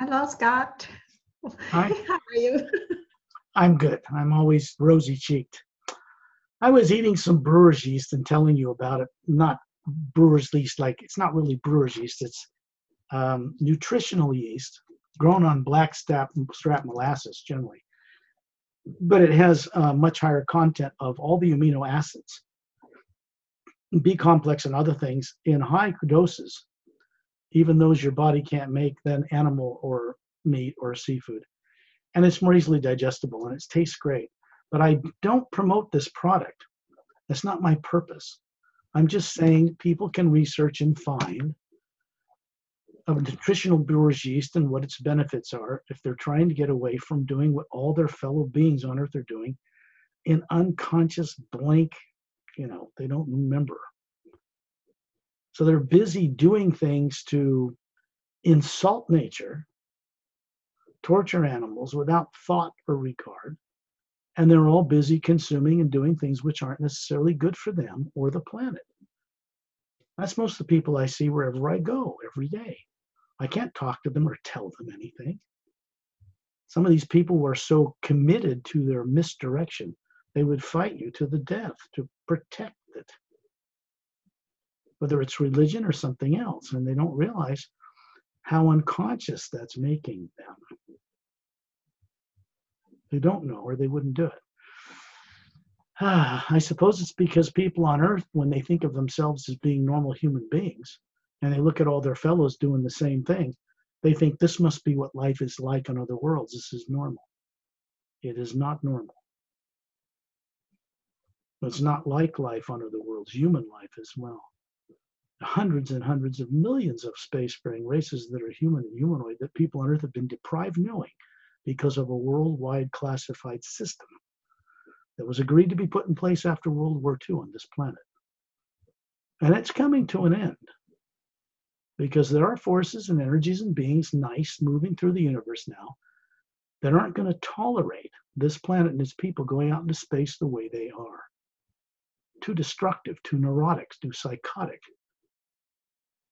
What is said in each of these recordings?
Hello, Scott. Hi. How are you? I'm good. I'm always rosy cheeked. I was eating some brewer's yeast and telling you about it. Not brewer's yeast, like it's not really brewer's yeast. It's um, nutritional yeast grown on black strap, strap molasses generally, but it has a much higher content of all the amino acids, B complex, and other things in high doses, even those your body can't make than animal or meat or seafood. And it's more easily digestible and it tastes great. But I don't promote this product. That's not my purpose. I'm just saying people can research and find a nutritional brewer's yeast and what its benefits are if they're trying to get away from doing what all their fellow beings on earth are doing in unconscious blank, you know, they don't remember. So they're busy doing things to insult nature torture animals without thought or regard. And they're all busy consuming and doing things which aren't necessarily good for them or the planet. That's most of the people I see wherever I go every day. I can't talk to them or tell them anything. Some of these people are so committed to their misdirection, they would fight you to the death to protect it, whether it's religion or something else. And they don't realize how unconscious that's making them. They don't know or they wouldn't do it. I suppose it's because people on earth, when they think of themselves as being normal human beings, and they look at all their fellows doing the same thing, they think this must be what life is like on other worlds. This is normal. It is not normal. It's not like life on other worlds, human life as well hundreds and hundreds of millions of space faring races that are human and humanoid that people on Earth have been deprived knowing because of a worldwide classified system that was agreed to be put in place after World War II on this planet. And it's coming to an end because there are forces and energies and beings nice moving through the universe now that aren't going to tolerate this planet and its people going out into space the way they are. Too destructive, too neurotic, too psychotic,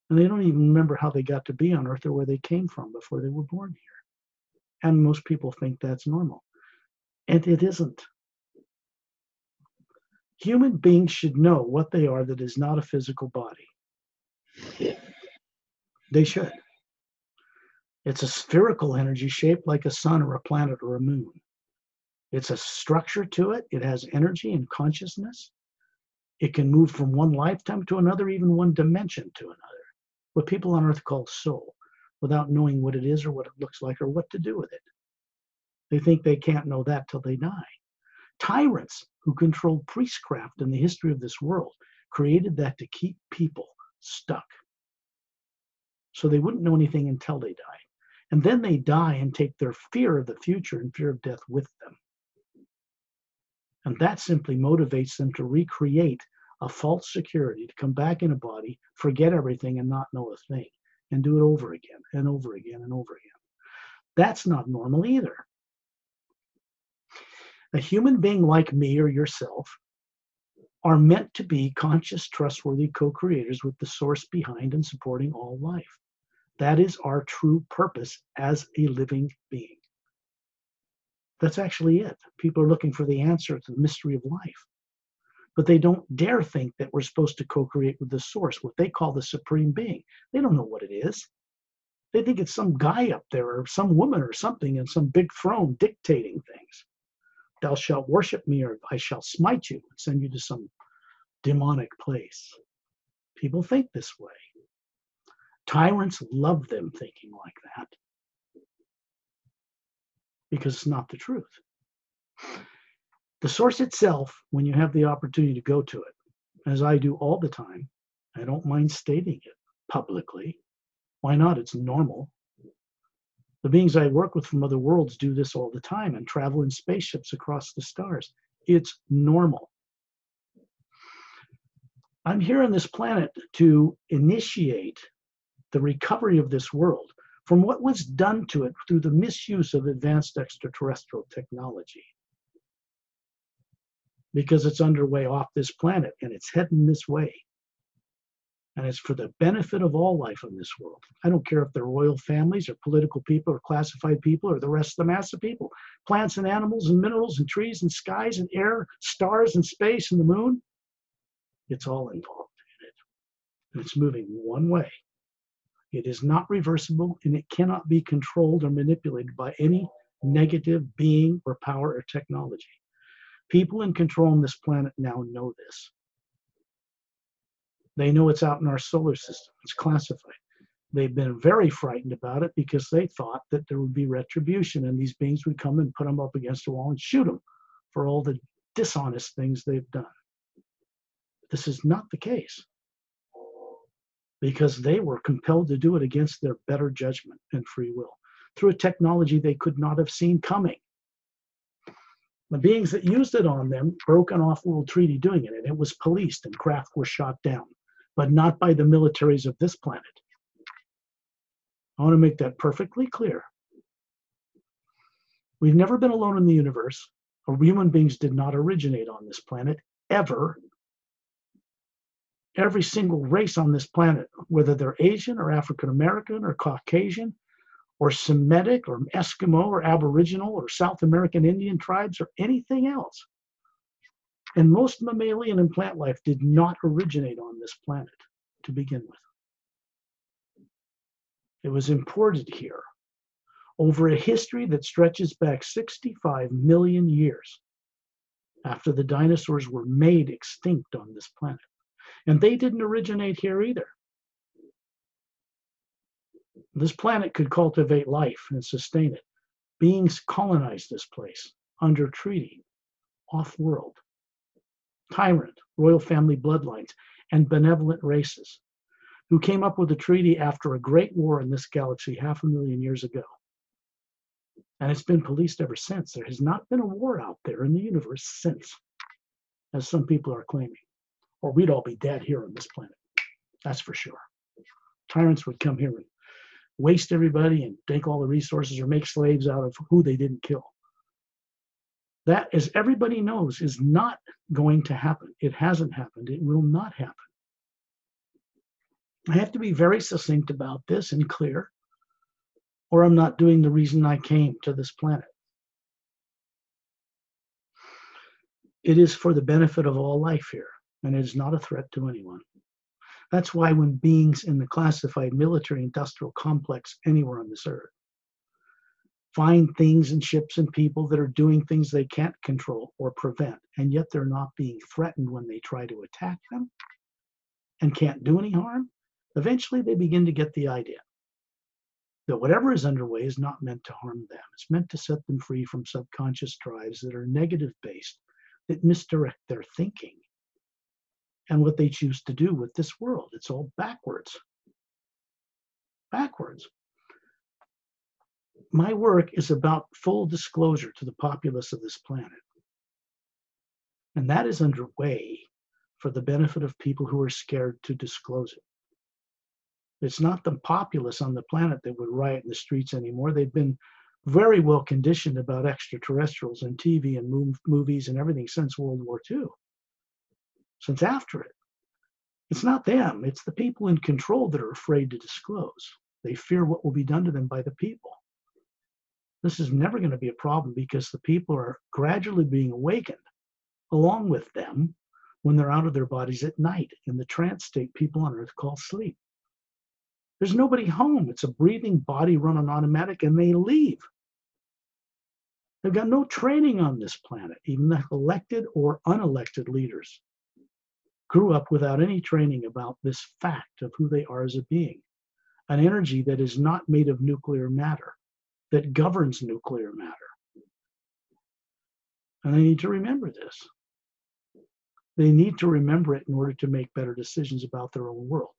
and they don't even remember how they got to be on Earth or where they came from before they were born here. And most people think that's normal. And it isn't. Human beings should know what they are that is not a physical body. They should. It's a spherical energy shaped like a sun or a planet or a moon. It's a structure to it, it has energy and consciousness. It can move from one lifetime to another, even one dimension to another what people on earth call soul without knowing what it is or what it looks like or what to do with it. They think they can't know that till they die. Tyrants who controlled priestcraft in the history of this world created that to keep people stuck. So they wouldn't know anything until they die. And then they die and take their fear of the future and fear of death with them. And that simply motivates them to recreate a false security to come back in a body, forget everything, and not know a thing, and do it over again and over again and over again. That's not normal either. A human being like me or yourself are meant to be conscious, trustworthy co creators with the source behind and supporting all life. That is our true purpose as a living being. That's actually it. People are looking for the answer to the mystery of life but they don't dare think that we're supposed to co-create with the source, what they call the supreme being. They don't know what it is. They think it's some guy up there or some woman or something in some big throne dictating things. Thou shalt worship me or I shall smite you and send you to some demonic place. People think this way. Tyrants love them thinking like that because it's not the truth. The source itself, when you have the opportunity to go to it, as I do all the time, I don't mind stating it publicly. Why not? It's normal. The beings I work with from other worlds do this all the time and travel in spaceships across the stars. It's normal. I'm here on this planet to initiate the recovery of this world from what was done to it through the misuse of advanced extraterrestrial technology because it's underway off this planet and it's heading this way. And it's for the benefit of all life in this world. I don't care if they're royal families or political people or classified people or the rest of the mass of people. Plants and animals and minerals and trees and skies and air, stars and space and the moon. It's all involved in it. And it's moving one way. It is not reversible and it cannot be controlled or manipulated by any negative being or power or technology. People in control on this planet now know this. They know it's out in our solar system, it's classified. They've been very frightened about it because they thought that there would be retribution and these beings would come and put them up against a wall and shoot them for all the dishonest things they've done. This is not the case because they were compelled to do it against their better judgment and free will through a technology they could not have seen coming. The beings that used it on them broke an off world treaty doing it, and it was policed and craft were shot down, but not by the militaries of this planet. I want to make that perfectly clear. We've never been alone in the universe, or human beings did not originate on this planet ever. Every single race on this planet, whether they're Asian or African American or Caucasian, or Semitic or Eskimo or Aboriginal or South American Indian tribes or anything else. And most mammalian and plant life did not originate on this planet to begin with. It was imported here over a history that stretches back 65 million years after the dinosaurs were made extinct on this planet. And they didn't originate here either. This planet could cultivate life and sustain it. Beings colonized this place under treaty, off world. Tyrant, royal family bloodlines, and benevolent races who came up with a treaty after a great war in this galaxy half a million years ago. And it's been policed ever since. There has not been a war out there in the universe since, as some people are claiming. Or we'd all be dead here on this planet. That's for sure. Tyrants would come here and waste everybody and take all the resources or make slaves out of who they didn't kill. That, as everybody knows, is not going to happen. It hasn't happened. It will not happen. I have to be very succinct about this and clear, or I'm not doing the reason I came to this planet. It is for the benefit of all life here, and it is not a threat to anyone. That's why when beings in the classified military industrial complex anywhere on this earth find things and ships and people that are doing things they can't control or prevent, and yet they're not being threatened when they try to attack them and can't do any harm, eventually they begin to get the idea that whatever is underway is not meant to harm them. It's meant to set them free from subconscious drives that are negative based, that misdirect their thinking and what they choose to do with this world. It's all backwards. Backwards. My work is about full disclosure to the populace of this planet. And that is underway for the benefit of people who are scared to disclose it. It's not the populace on the planet that would riot in the streets anymore. They've been very well conditioned about extraterrestrials and TV and movies and everything since World War II since after it. It's not them, it's the people in control that are afraid to disclose. They fear what will be done to them by the people. This is never going to be a problem because the people are gradually being awakened along with them when they're out of their bodies at night in the trance state people on earth call sleep. There's nobody home. It's a breathing body run on automatic and they leave. They've got no training on this planet, even the elected or unelected leaders grew up without any training about this fact of who they are as a being, an energy that is not made of nuclear matter, that governs nuclear matter. And they need to remember this. They need to remember it in order to make better decisions about their own world.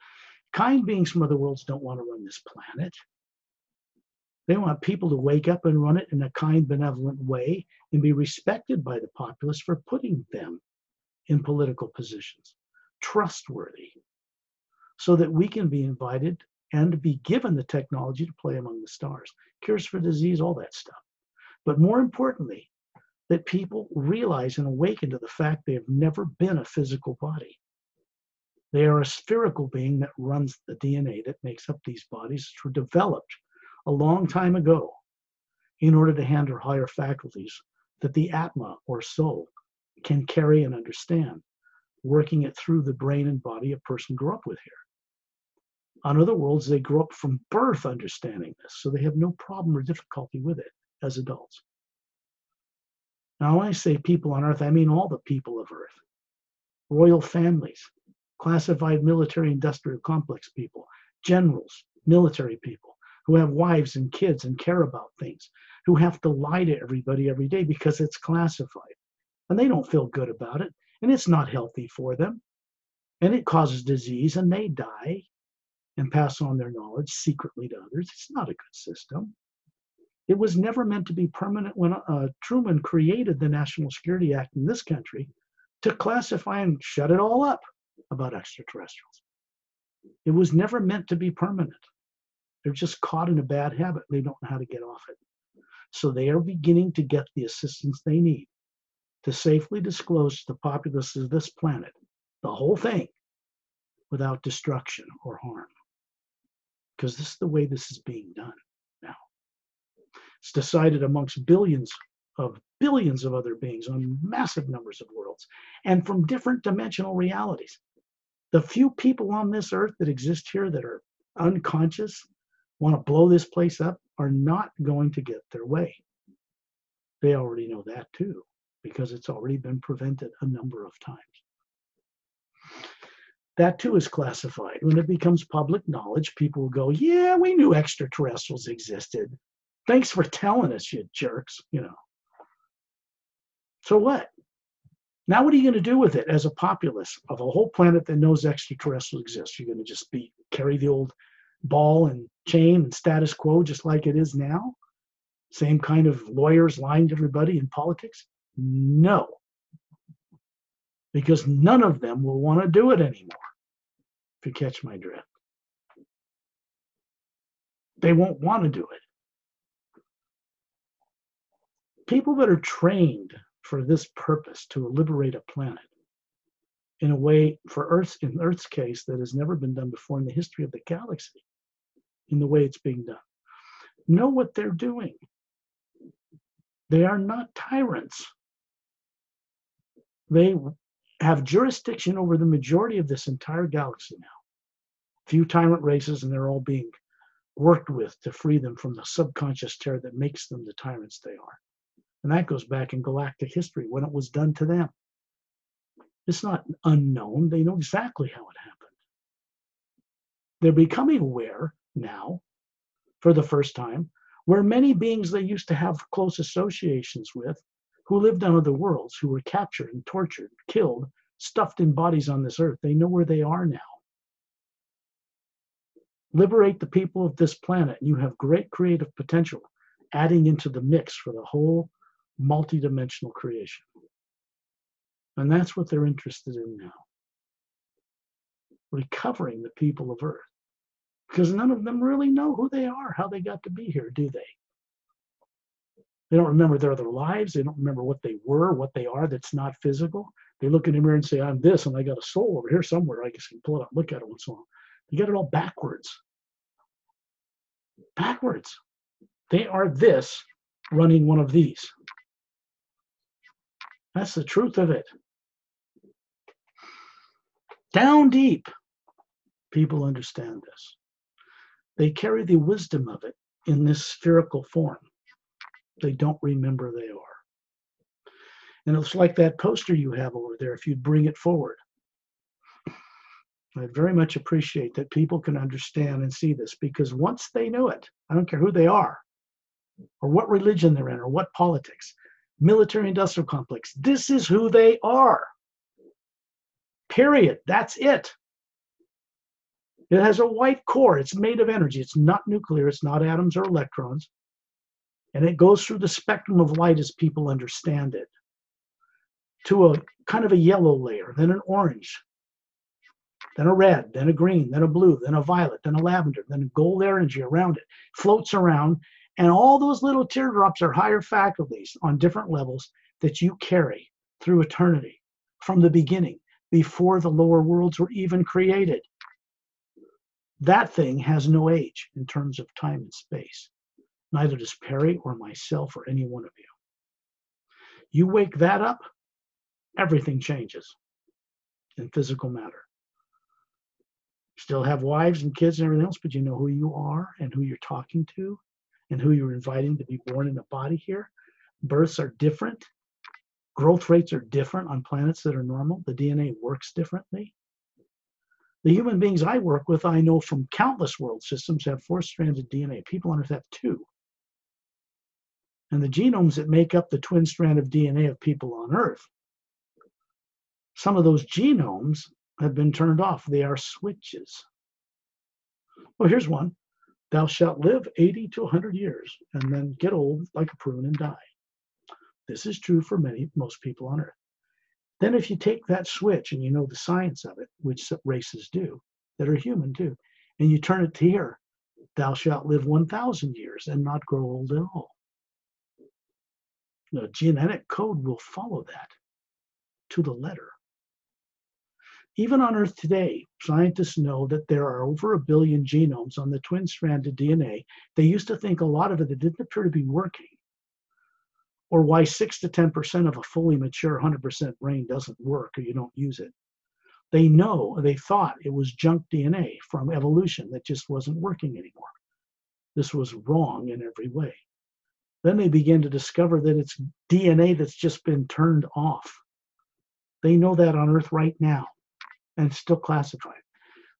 Kind beings from other worlds don't want to run this planet. They want people to wake up and run it in a kind, benevolent way and be respected by the populace for putting them in political positions, trustworthy, so that we can be invited and be given the technology to play among the stars, cures for disease, all that stuff. But more importantly, that people realize and awaken to the fact they have never been a physical body. They are a spherical being that runs the DNA that makes up these bodies, which were developed a long time ago in order to handle higher faculties that the Atma or soul can carry and understand, working it through the brain and body a person grew up with here. On other worlds, they grow up from birth understanding this, so they have no problem or difficulty with it as adults. Now, when I say people on Earth, I mean all the people of Earth royal families, classified military industrial complex people, generals, military people who have wives and kids and care about things, who have to lie to everybody every day because it's classified. And they don't feel good about it. And it's not healthy for them. And it causes disease and they die and pass on their knowledge secretly to others. It's not a good system. It was never meant to be permanent when uh, Truman created the National Security Act in this country to classify and shut it all up about extraterrestrials. It was never meant to be permanent. They're just caught in a bad habit. They don't know how to get off it. So they are beginning to get the assistance they need to safely disclose to the populace of this planet the whole thing without destruction or harm. Because this is the way this is being done now. It's decided amongst billions of billions of other beings on massive numbers of worlds and from different dimensional realities. The few people on this earth that exist here that are unconscious, want to blow this place up, are not going to get their way. They already know that too, because it's already been prevented a number of times. That too is classified. When it becomes public knowledge, people will go, Yeah, we knew extraterrestrials existed. Thanks for telling us, you jerks, you know. So what? Now, what are you going to do with it as a populace of a whole planet that knows extraterrestrials exist? You're going to just be carry the old ball and chain and status quo just like it is now? Same kind of lawyers lying to everybody in politics? No. Because none of them will want to do it anymore, if you catch my drift. They won't want to do it. People that are trained for this purpose to liberate a planet in a way for Earth's in Earth's case that has never been done before in the history of the galaxy in the way it's being done. Know what they're doing. They are not tyrants. They have jurisdiction over the majority of this entire galaxy now. Few tyrant races, and they're all being worked with to free them from the subconscious terror that makes them the tyrants they are. And that goes back in galactic history when it was done to them. It's not unknown. They know exactly how it happened. They're becoming aware now, for the first time, where many beings they used to have close associations with, who lived on other worlds, who were captured and tortured, killed, stuffed in bodies on this earth, they know where they are now. Liberate the people of this planet, you have great creative potential adding into the mix for the whole multidimensional creation. And that's what they're interested in now. Recovering the people of Earth. Because none of them really know who they are, how they got to be here, do they? They don't remember their other lives. They don't remember what they were, what they are that's not physical. They look in the mirror and say, I'm this, and I got a soul over here somewhere. I guess you can pull it up, look at it once in a while. They get it all backwards. Backwards. They are this running one of these. That's the truth of it. Down deep, people understand this. They carry the wisdom of it in this spherical form. They don't remember they are. And it's like that poster you have over there, if you'd bring it forward. I very much appreciate that people can understand and see this because once they know it, I don't care who they are, or what religion they're in, or what politics, military industrial complex. This is who they are. Period. That's it. It has a white core. It's made of energy. It's not nuclear. It's not atoms or electrons. And it goes through the spectrum of light as people understand it to a kind of a yellow layer, then an orange, then a red, then a green, then a blue, then a violet, then a lavender, then a gold energy around it. Floats around and all those little teardrops are higher faculties on different levels that you carry through eternity from the beginning before the lower worlds were even created. That thing has no age in terms of time and space. Neither does Perry or myself or any one of you. You wake that up, everything changes in physical matter. Still have wives and kids and everything else, but you know who you are and who you're talking to and who you're inviting to be born in a body here. Births are different. Growth rates are different on planets that are normal. The DNA works differently. The human beings I work with, I know from countless world systems, have four strands of DNA. People on Earth have two. And the genomes that make up the twin strand of DNA of people on Earth, some of those genomes have been turned off. They are switches. Well, here's one Thou shalt live 80 to 100 years and then get old like a prune and die. This is true for many, most people on earth. Then, if you take that switch and you know the science of it, which races do that are human too, and you turn it to here, thou shalt live 1,000 years and not grow old at all. The genetic code will follow that to the letter. Even on Earth today, scientists know that there are over a billion genomes on the twin stranded DNA. They used to think a lot of it, didn't appear to be working, or why 6 to 10% of a fully mature 100% brain doesn't work or you don't use it. They know, they thought it was junk DNA from evolution that just wasn't working anymore. This was wrong in every way. Then they begin to discover that it's DNA that's just been turned off. They know that on Earth right now and still classified.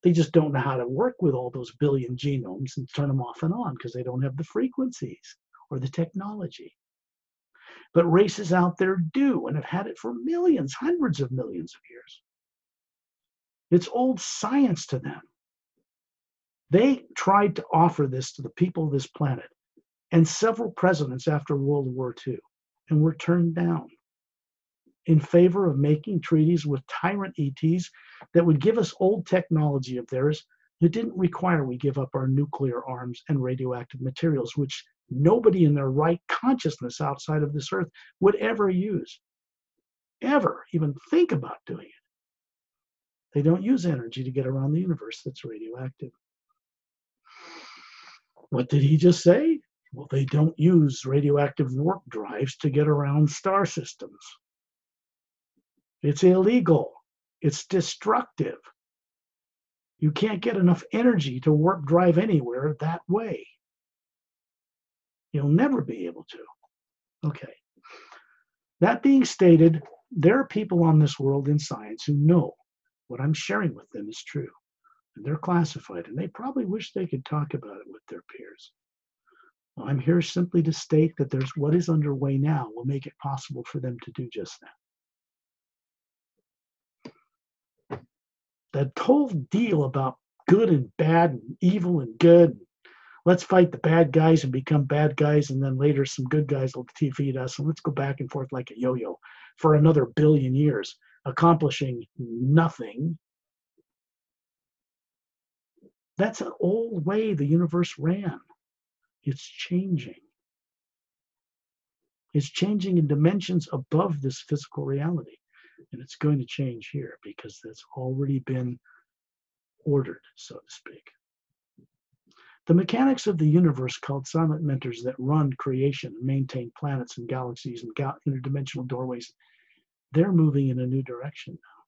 They just don't know how to work with all those billion genomes and turn them off and on because they don't have the frequencies or the technology. But races out there do and have had it for millions, hundreds of millions of years. It's old science to them. They tried to offer this to the people of this planet and several presidents after World War II and were turned down in favor of making treaties with tyrant ETs that would give us old technology of theirs that didn't require we give up our nuclear arms and radioactive materials, which nobody in their right consciousness outside of this earth would ever use, ever even think about doing it. They don't use energy to get around the universe that's radioactive. What did he just say? Well, they don't use radioactive warp drives to get around star systems. It's illegal. It's destructive. You can't get enough energy to warp drive anywhere that way. You'll never be able to. Okay. That being stated, there are people on this world in science who know what I'm sharing with them is true. And they're classified, and they probably wish they could talk about it with their peers. I'm here simply to state that there's what is underway now will make it possible for them to do just that. that whole deal about good and bad and evil and good let's fight the bad guys and become bad guys and then later some good guys will defeat us and let's go back and forth like a yo-yo for another billion years accomplishing nothing that's an old way the universe ran it's changing it's changing in dimensions above this physical reality and it's going to change here because that's already been ordered, so to speak. The mechanics of the universe called silent mentors that run creation maintain planets and galaxies and interdimensional doorways, they're moving in a new direction now.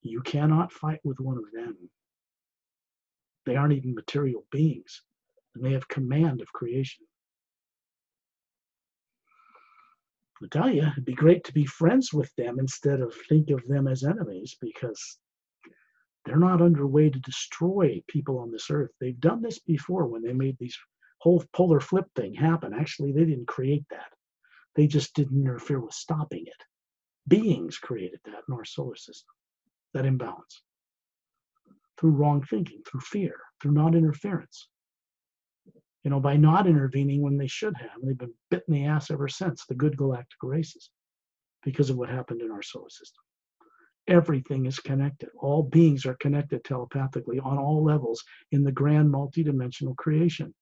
You cannot fight with one of them. They aren't even material beings, and they have command of creation. I tell you, it'd be great to be friends with them instead of think of them as enemies because they're not underway to destroy people on this earth. They've done this before when they made these whole polar flip thing happen. Actually, they didn't create that. They just didn't interfere with stopping it. Beings created that in our solar system, that imbalance. Through wrong thinking, through fear, through non interference you know, by not intervening when they should have. They've been bit in the ass ever since, the good galactic races, because of what happened in our solar system. Everything is connected. All beings are connected telepathically on all levels in the grand multidimensional creation.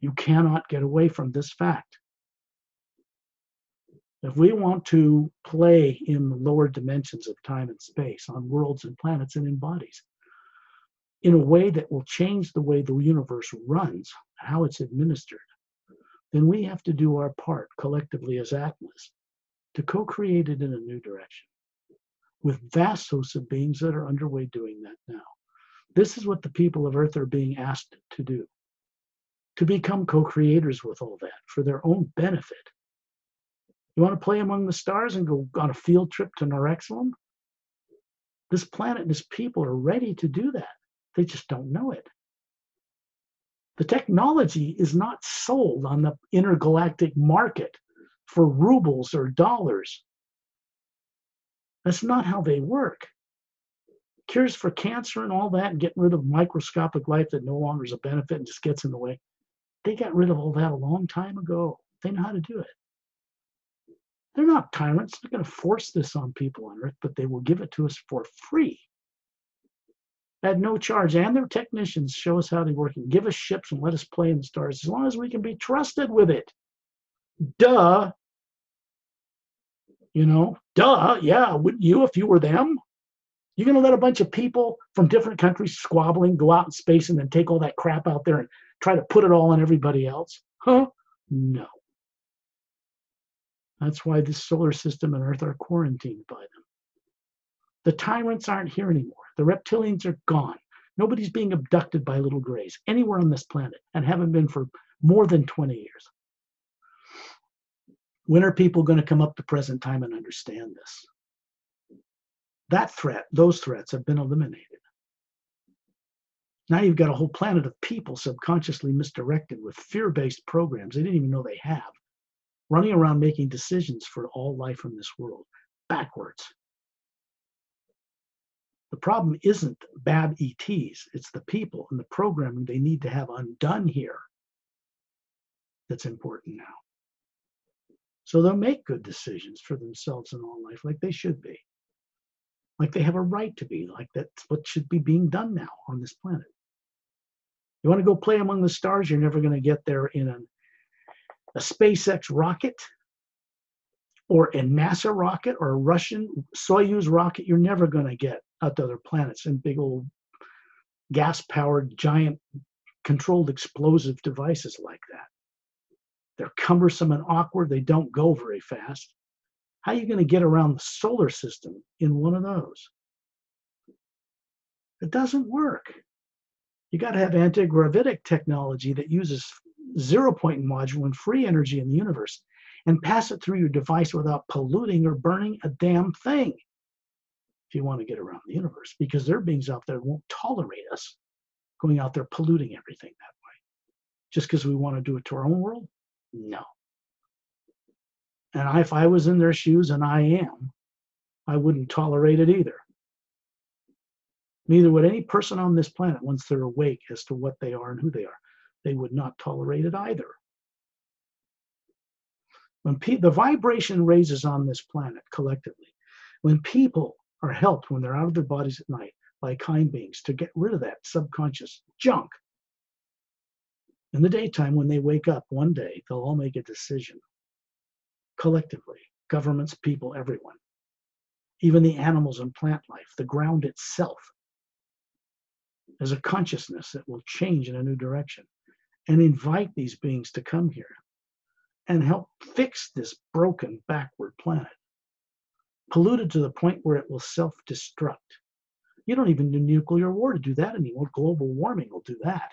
You cannot get away from this fact. If we want to play in the lower dimensions of time and space on worlds and planets and in bodies in a way that will change the way the universe runs, how it's administered, then we have to do our part collectively as Atlas to co create it in a new direction with vast hosts of beings that are underway doing that now. This is what the people of Earth are being asked to do to become co creators with all that for their own benefit. You want to play among the stars and go on a field trip to Norexilum? This planet and its people are ready to do that. They just don't know it. The technology is not sold on the intergalactic market for rubles or dollars. That's not how they work. Cures for cancer and all that, and getting rid of microscopic life that no longer is a benefit and just gets in the way. They got rid of all that a long time ago. They know how to do it. They're not tyrants. They're going to force this on people on Earth, but they will give it to us for free at no charge. And their technicians show us how they work and give us ships and let us play in the stars as long as we can be trusted with it. Duh. You know, duh. Yeah, wouldn't you if you were them? You're going to let a bunch of people from different countries squabbling go out in space and then take all that crap out there and try to put it all on everybody else? Huh? No. That's why this solar system and Earth are quarantined by them. The tyrants aren't here anymore. The reptilians are gone. Nobody's being abducted by little grays anywhere on this planet and haven't been for more than 20 years. When are people going to come up to present time and understand this? That threat, those threats have been eliminated. Now you've got a whole planet of people subconsciously misdirected with fear based programs they didn't even know they have, running around making decisions for all life in this world backwards. The problem isn't bad ETs, it's the people and the programming they need to have undone here that's important now. So they'll make good decisions for themselves in all life like they should be. Like they have a right to be, like that's what should be being done now on this planet. You want to go play among the stars, you're never going to get there in a, a SpaceX rocket or a NASA rocket or a Russian Soyuz rocket. You're never going to get out to other planets and big old gas powered giant controlled explosive devices like that. They're cumbersome and awkward. They don't go very fast. How are you going to get around the solar system in one of those? It doesn't work. You got to have anti-gravitic technology that uses zero point module and free energy in the universe and pass it through your device without polluting or burning a damn thing if you want to get around the universe, because there are beings out there won't tolerate us going out there polluting everything that way. Just because we want to do it to our own world? No. And if I was in their shoes, and I am, I wouldn't tolerate it either. Neither would any person on this planet once they're awake as to what they are and who they are. They would not tolerate it either. When pe- the vibration raises on this planet collectively, when people are helped when they're out of their bodies at night by kind beings to get rid of that subconscious junk. In the daytime, when they wake up one day, they'll all make a decision collectively governments, people, everyone, even the animals and plant life, the ground itself. There's a consciousness that will change in a new direction and invite these beings to come here and help fix this broken, backward planet polluted to the point where it will self destruct. You don't even need nuclear war to do that anymore. Global warming will do that.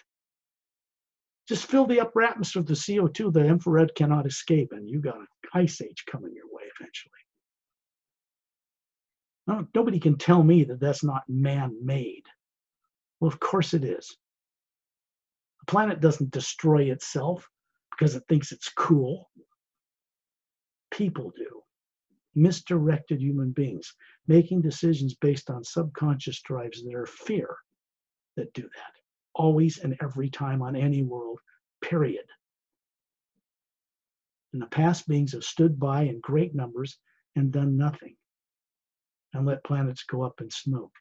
Just fill the upper atmosphere with the CO2 the infrared cannot escape, and you got an ice age coming your way eventually. No, nobody can tell me that that's not man made. Well, of course it is. The planet doesn't destroy itself because it thinks it's cool. People do misdirected human beings, making decisions based on subconscious drives that are fear that do that, always and every time on any world, period. In the past, beings have stood by in great numbers and done nothing and let planets go up in smoke,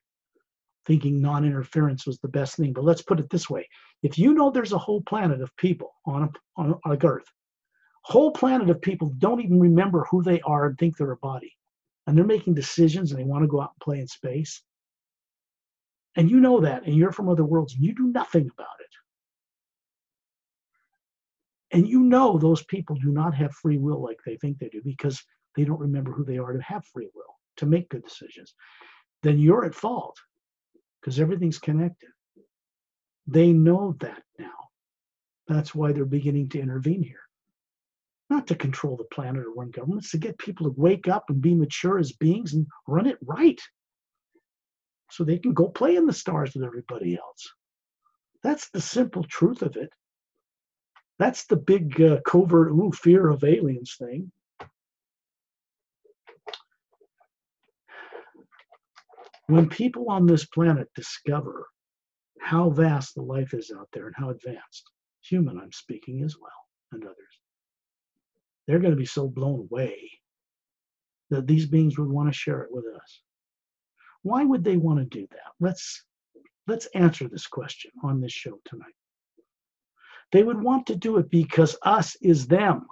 thinking non interference was the best thing. But let's put it this way if you know there's a whole planet of people on, a, on, on Earth, Whole planet of people don't even remember who they are and think they're a body. And they're making decisions and they want to go out and play in space. And you know that, and you're from other worlds, and you do nothing about it. And you know those people do not have free will like they think they do because they don't remember who they are to have free will, to make good decisions. Then you're at fault because everything's connected. They know that now. That's why they're beginning to intervene here. Not to control the planet or run governments, to get people to wake up and be mature as beings and run it right. So they can go play in the stars with everybody else. That's the simple truth of it. That's the big uh, covert ooh, fear of aliens thing. When people on this planet discover how vast the life is out there and how advanced, human I'm speaking as well, and others, they're going to be so blown away that these beings would want to share it with us. Why would they want to do that? Let's let's answer this question on this show tonight. They would want to do it because us is them.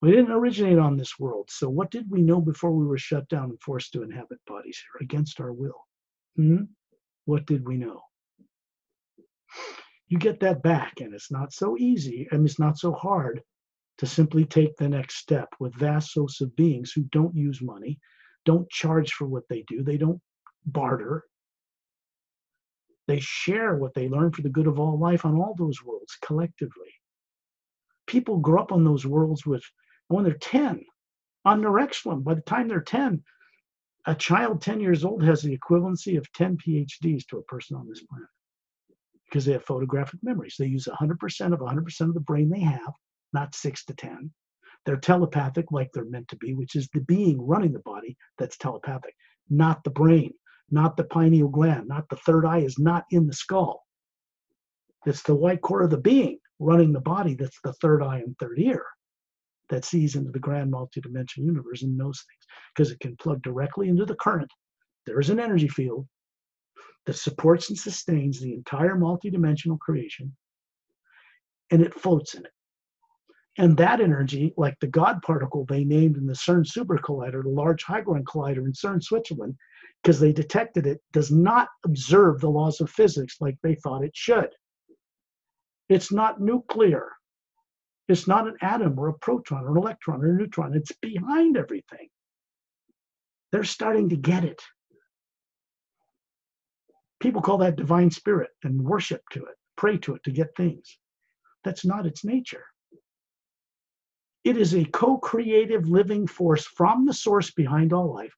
We didn't originate on this world. So what did we know before we were shut down and forced to inhabit bodies here against our will? Hmm? What did we know? You get that back, and it's not so easy, and it's not so hard to simply take the next step with vast hosts of beings who don't use money, don't charge for what they do, they don't barter. They share what they learn for the good of all life on all those worlds collectively. People grow up on those worlds with when they're 10 on Nurexlum. By the time they're 10, a child 10 years old has the equivalency of 10 PhDs to a person on this planet because they have photographic memories. They use 100% of 100% of the brain they have, not 6 to 10. They're telepathic like they're meant to be, which is the being running the body that's telepathic, not the brain, not the pineal gland, not the third eye is not in the skull. It's the white core of the being running the body that's the third eye and third ear that sees into the grand multidimensional universe and knows things because it can plug directly into the current. There's an energy field that supports and sustains the entire multidimensional creation, and it floats in it. And that energy, like the God particle they named in the CERN Super Collider, the Large Hadron Collider in CERN, Switzerland, because they detected it, does not observe the laws of physics like they thought it should. It's not nuclear. It's not an atom or a proton or an electron or a neutron. It's behind everything. They're starting to get it. People call that divine spirit and worship to it, pray to it to get things. That's not its nature. It is a co creative living force from the source behind all life,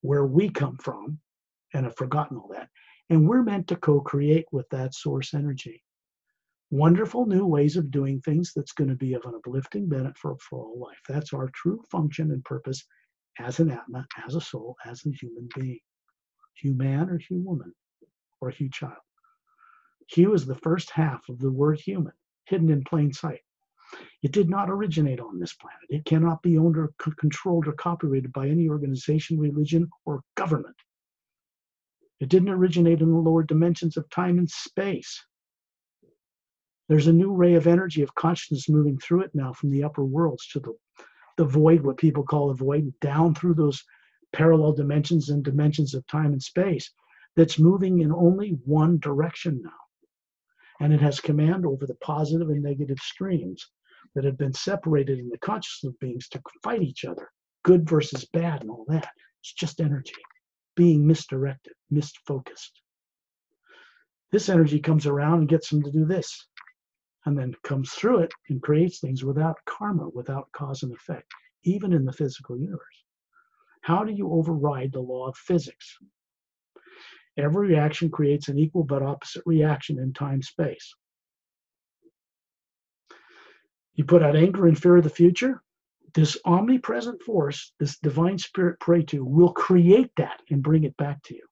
where we come from, and have forgotten all that. And we're meant to co create with that source energy wonderful new ways of doing things that's going to be of an uplifting benefit for, for all life. That's our true function and purpose as an Atma, as a soul, as a human being. Human or human or Hu child. Hu is the first half of the word human, hidden in plain sight. It did not originate on this planet. It cannot be owned or c- controlled or copyrighted by any organization, religion, or government. It didn't originate in the lower dimensions of time and space. There's a new ray of energy of consciousness moving through it now from the upper worlds to the, the void, what people call the void, down through those parallel dimensions and dimensions of time and space that's moving in only one direction now. And it has command over the positive and negative streams that have been separated in the consciousness of beings to fight each other, good versus bad, and all that. It's just energy being misdirected, misfocused. This energy comes around and gets them to do this and then comes through it and creates things without karma, without cause and effect, even in the physical universe. How do you override the law of physics? Every reaction creates an equal but opposite reaction in time space. You put out anger and fear of the future, this omnipresent force, this divine spirit pray to, will create that and bring it back to you.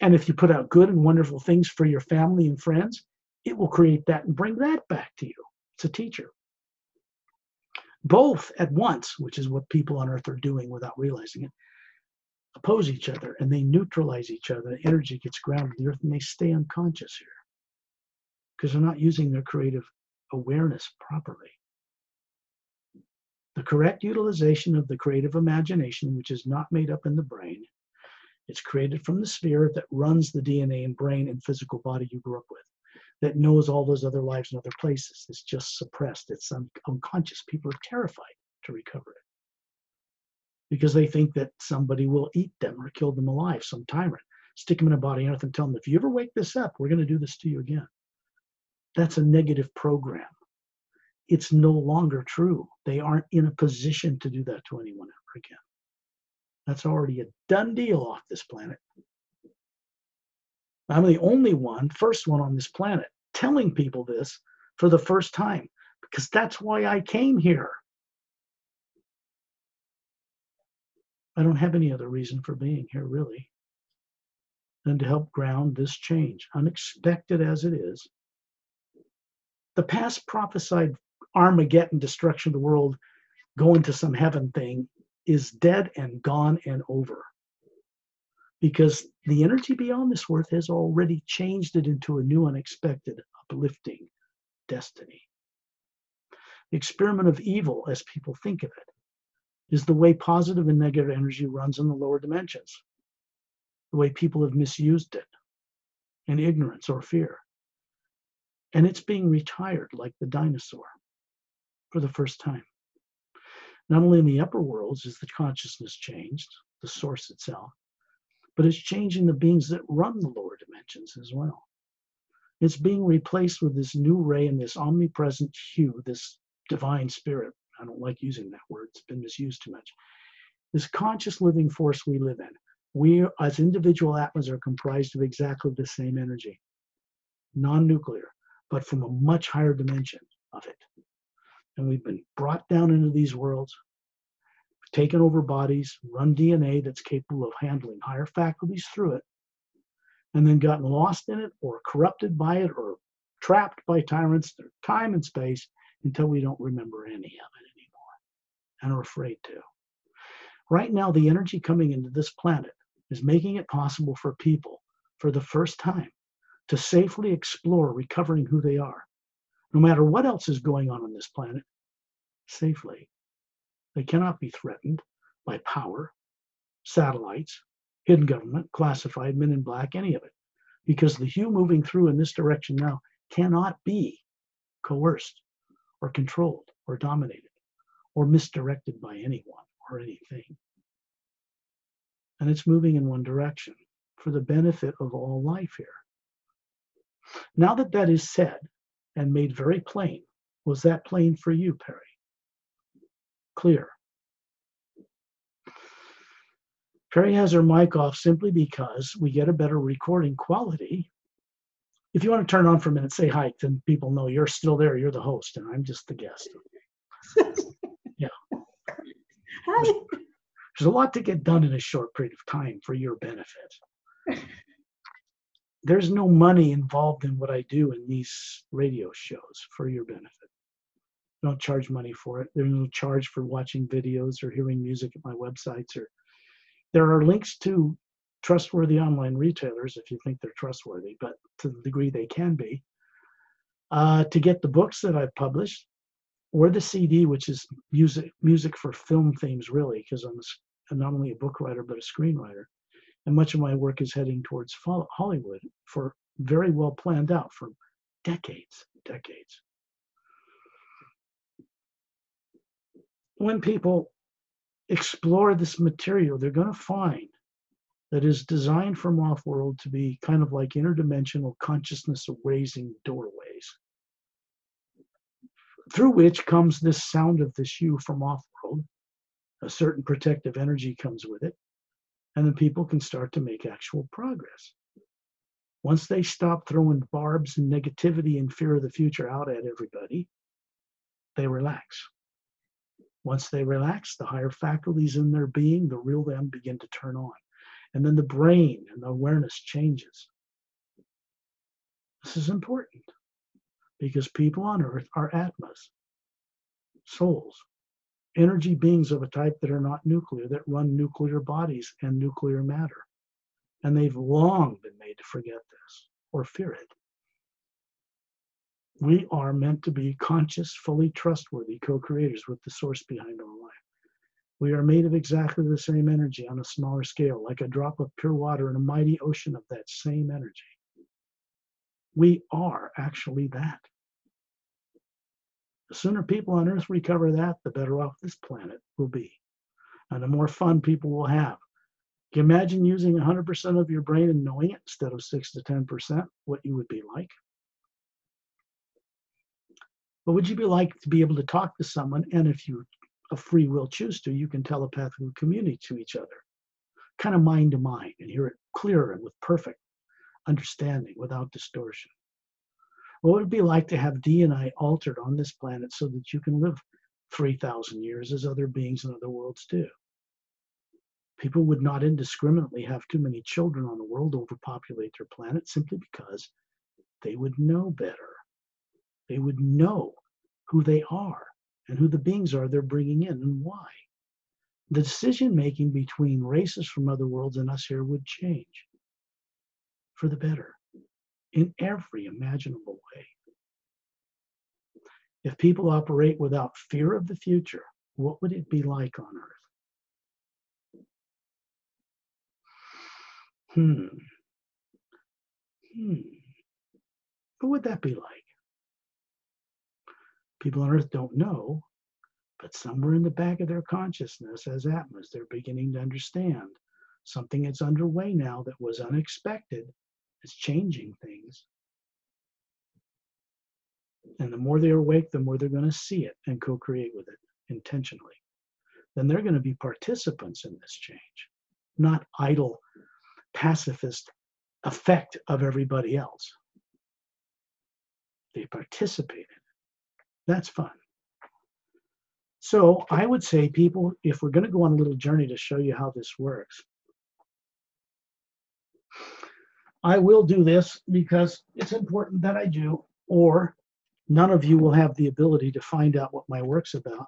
And if you put out good and wonderful things for your family and friends, it will create that and bring that back to you. It's a teacher. Both at once, which is what people on earth are doing without realizing it, oppose each other and they neutralize each other. The energy gets grounded in the earth and they stay unconscious here because they're not using their creative awareness properly. The correct utilization of the creative imagination, which is not made up in the brain, it's created from the sphere that runs the DNA and brain and physical body you grew up with, that knows all those other lives in other places. It's just suppressed, it's un- unconscious. People are terrified to recover it because they think that somebody will eat them or kill them alive, some tyrant, stick them in a body earth and tell them, if you ever wake this up, we're going to do this to you again. That's a negative program. It's no longer true. They aren't in a position to do that to anyone ever again. That's already a done deal off this planet. I'm the only one, first one on this planet, telling people this for the first time because that's why I came here. I don't have any other reason for being here, really, than to help ground this change, unexpected as it is. The past prophesied Armageddon destruction of the world, going to some heaven thing, is dead and gone and over. Because the energy beyond this earth has already changed it into a new, unexpected, uplifting destiny. The experiment of evil, as people think of it, is the way positive and negative energy runs in the lower dimensions, the way people have misused it in ignorance or fear. And it's being retired like the dinosaur for the first time. Not only in the upper worlds is the consciousness changed, the source itself, but it's changing the beings that run the lower dimensions as well. It's being replaced with this new ray and this omnipresent hue, this divine spirit. I don't like using that word, it's been misused too much. This conscious living force we live in. We, as individual atoms are comprised of exactly the same energy, non nuclear, but from a much higher dimension of it and we've been brought down into these worlds, taken over bodies, run DNA that's capable of handling higher faculties through it, and then gotten lost in it or corrupted by it or trapped by tyrants through time and space until we don't remember any of it anymore and are afraid to. Right now, the energy coming into this planet is making it possible for people for the first time to safely explore recovering who they are no matter what else is going on on this planet, safely. They cannot be threatened by power, satellites, hidden government, classified, men in black, any of it. Because the hue moving through in this direction now cannot be coerced or controlled or dominated or misdirected by anyone or anything. And it's moving in one direction for the benefit of all life here. Now that that is said, and made very plain. Was that plain for you, Perry? Clear. Perry has her mic off simply because we get a better recording quality. If you want to turn on for a minute, say hi, then people know you're still there. You're the host, and I'm just the guest. yeah. Hi. There's a lot to get done in a short period of time for your benefit there's no money involved in what I do in these radio shows for your benefit. I don't charge money for it. There's no charge for watching videos or hearing music at my websites or there are links to trustworthy online retailers if you think they're trustworthy, but to the degree they can be, uh, to get the books that I've published or the CD, which is music music for film themes, really, because I'm, I'm not only a book writer but a screenwriter and much of my work is heading towards Hollywood for very well planned out for decades, decades. When people explore this material, they're going to find that is designed from off-world to be kind of like interdimensional consciousness raising doorways, through which comes this sound of this hue from off-world. A certain protective energy comes with it and then people can start to make actual progress. Once they stop throwing barbs and negativity and fear of the future out at everybody, they relax. Once they relax, the higher faculties in their being, the real them, begin to turn on. And then the brain and the awareness changes. This is important because people on earth are atmas, souls, energy beings of a type that are not nuclear, that run nuclear bodies and nuclear matter. And they've long been made to forget this or fear it. We are meant to be conscious, fully trustworthy co creators with the source behind our life. We are made of exactly the same energy on a smaller scale, like a drop of pure water in a mighty ocean of that same energy. We are actually that. The sooner people on Earth recover that, the better off this planet will be. And the more fun people will have. Can you imagine using 100% of your brain and knowing it instead of 6 to 10%, what you would be like? What would you be like to be able to talk to someone? And if you of free will choose to, you can telepathically communicate to each other, kind of mind to mind, and hear it clearer and with perfect understanding without distortion. What would it be like to have DNA altered on this planet so that you can live 3,000 years as other beings in other worlds do? People would not indiscriminately have too many children on the world overpopulate their planet simply because they would know better. They would know who they are and who the beings are they're bringing in and why. The decision making between races from other worlds and us here would change for the better in every imaginable way. If people operate without fear of the future, what would it be like on Earth? Hmm. Hmm. What would that be like? People on Earth don't know, but somewhere in the back of their consciousness, as Atmas, they're beginning to understand something that's underway now that was unexpected is changing things. And the more they're awake, the more they're going to see it and co create with it intentionally. Then they're going to be participants in this change, not idle, pacifist effect of everybody else. They participate that's fun. So I would say, people, if we're going to go on a little journey to show you how this works, I will do this because it's important that I do, or none of you will have the ability to find out what my work's about.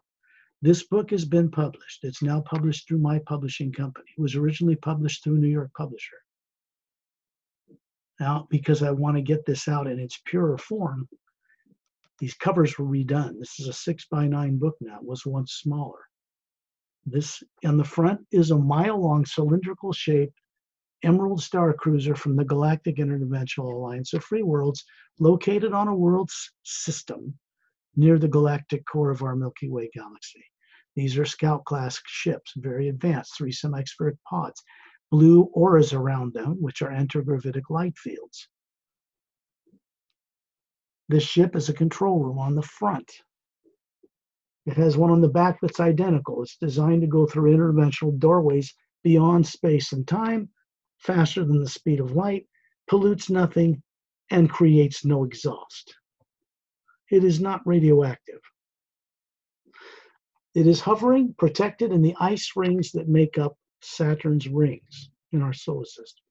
This book has been published. It's now published through my publishing company. It was originally published through New York publisher. Now, because I want to get this out in its purer form, these covers were redone. This is a six by nine book now. It was once smaller. This on the front is a mile long cylindrical shaped Emerald Star Cruiser from the Galactic Interdimensional Alliance of Free Worlds, located on a world system near the galactic core of our Milky Way galaxy. These are Scout class ships, very advanced, three semi spheric pods, blue auras around them, which are antigravitic light fields. This ship is a control room on the front. It has one on the back that's identical. It's designed to go through interdimensional doorways beyond space and time, faster than the speed of light, pollutes nothing, and creates no exhaust. It is not radioactive. It is hovering, protected in the ice rings that make up Saturn's rings in our solar system.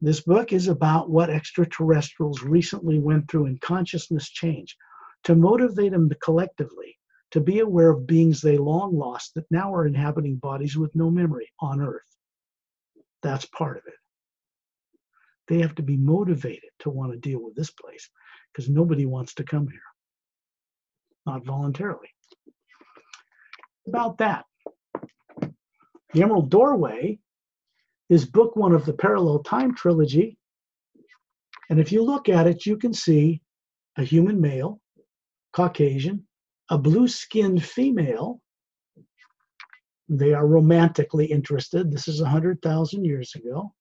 This book is about what extraterrestrials recently went through in consciousness change to motivate them collectively to be aware of beings they long lost that now are inhabiting bodies with no memory on Earth. That's part of it. They have to be motivated to want to deal with this place because nobody wants to come here, not voluntarily. About that, the Emerald Doorway is book one of the Parallel Time trilogy. And if you look at it, you can see a human male, Caucasian, a blue skinned female. They are romantically interested. This is 100,000 years ago.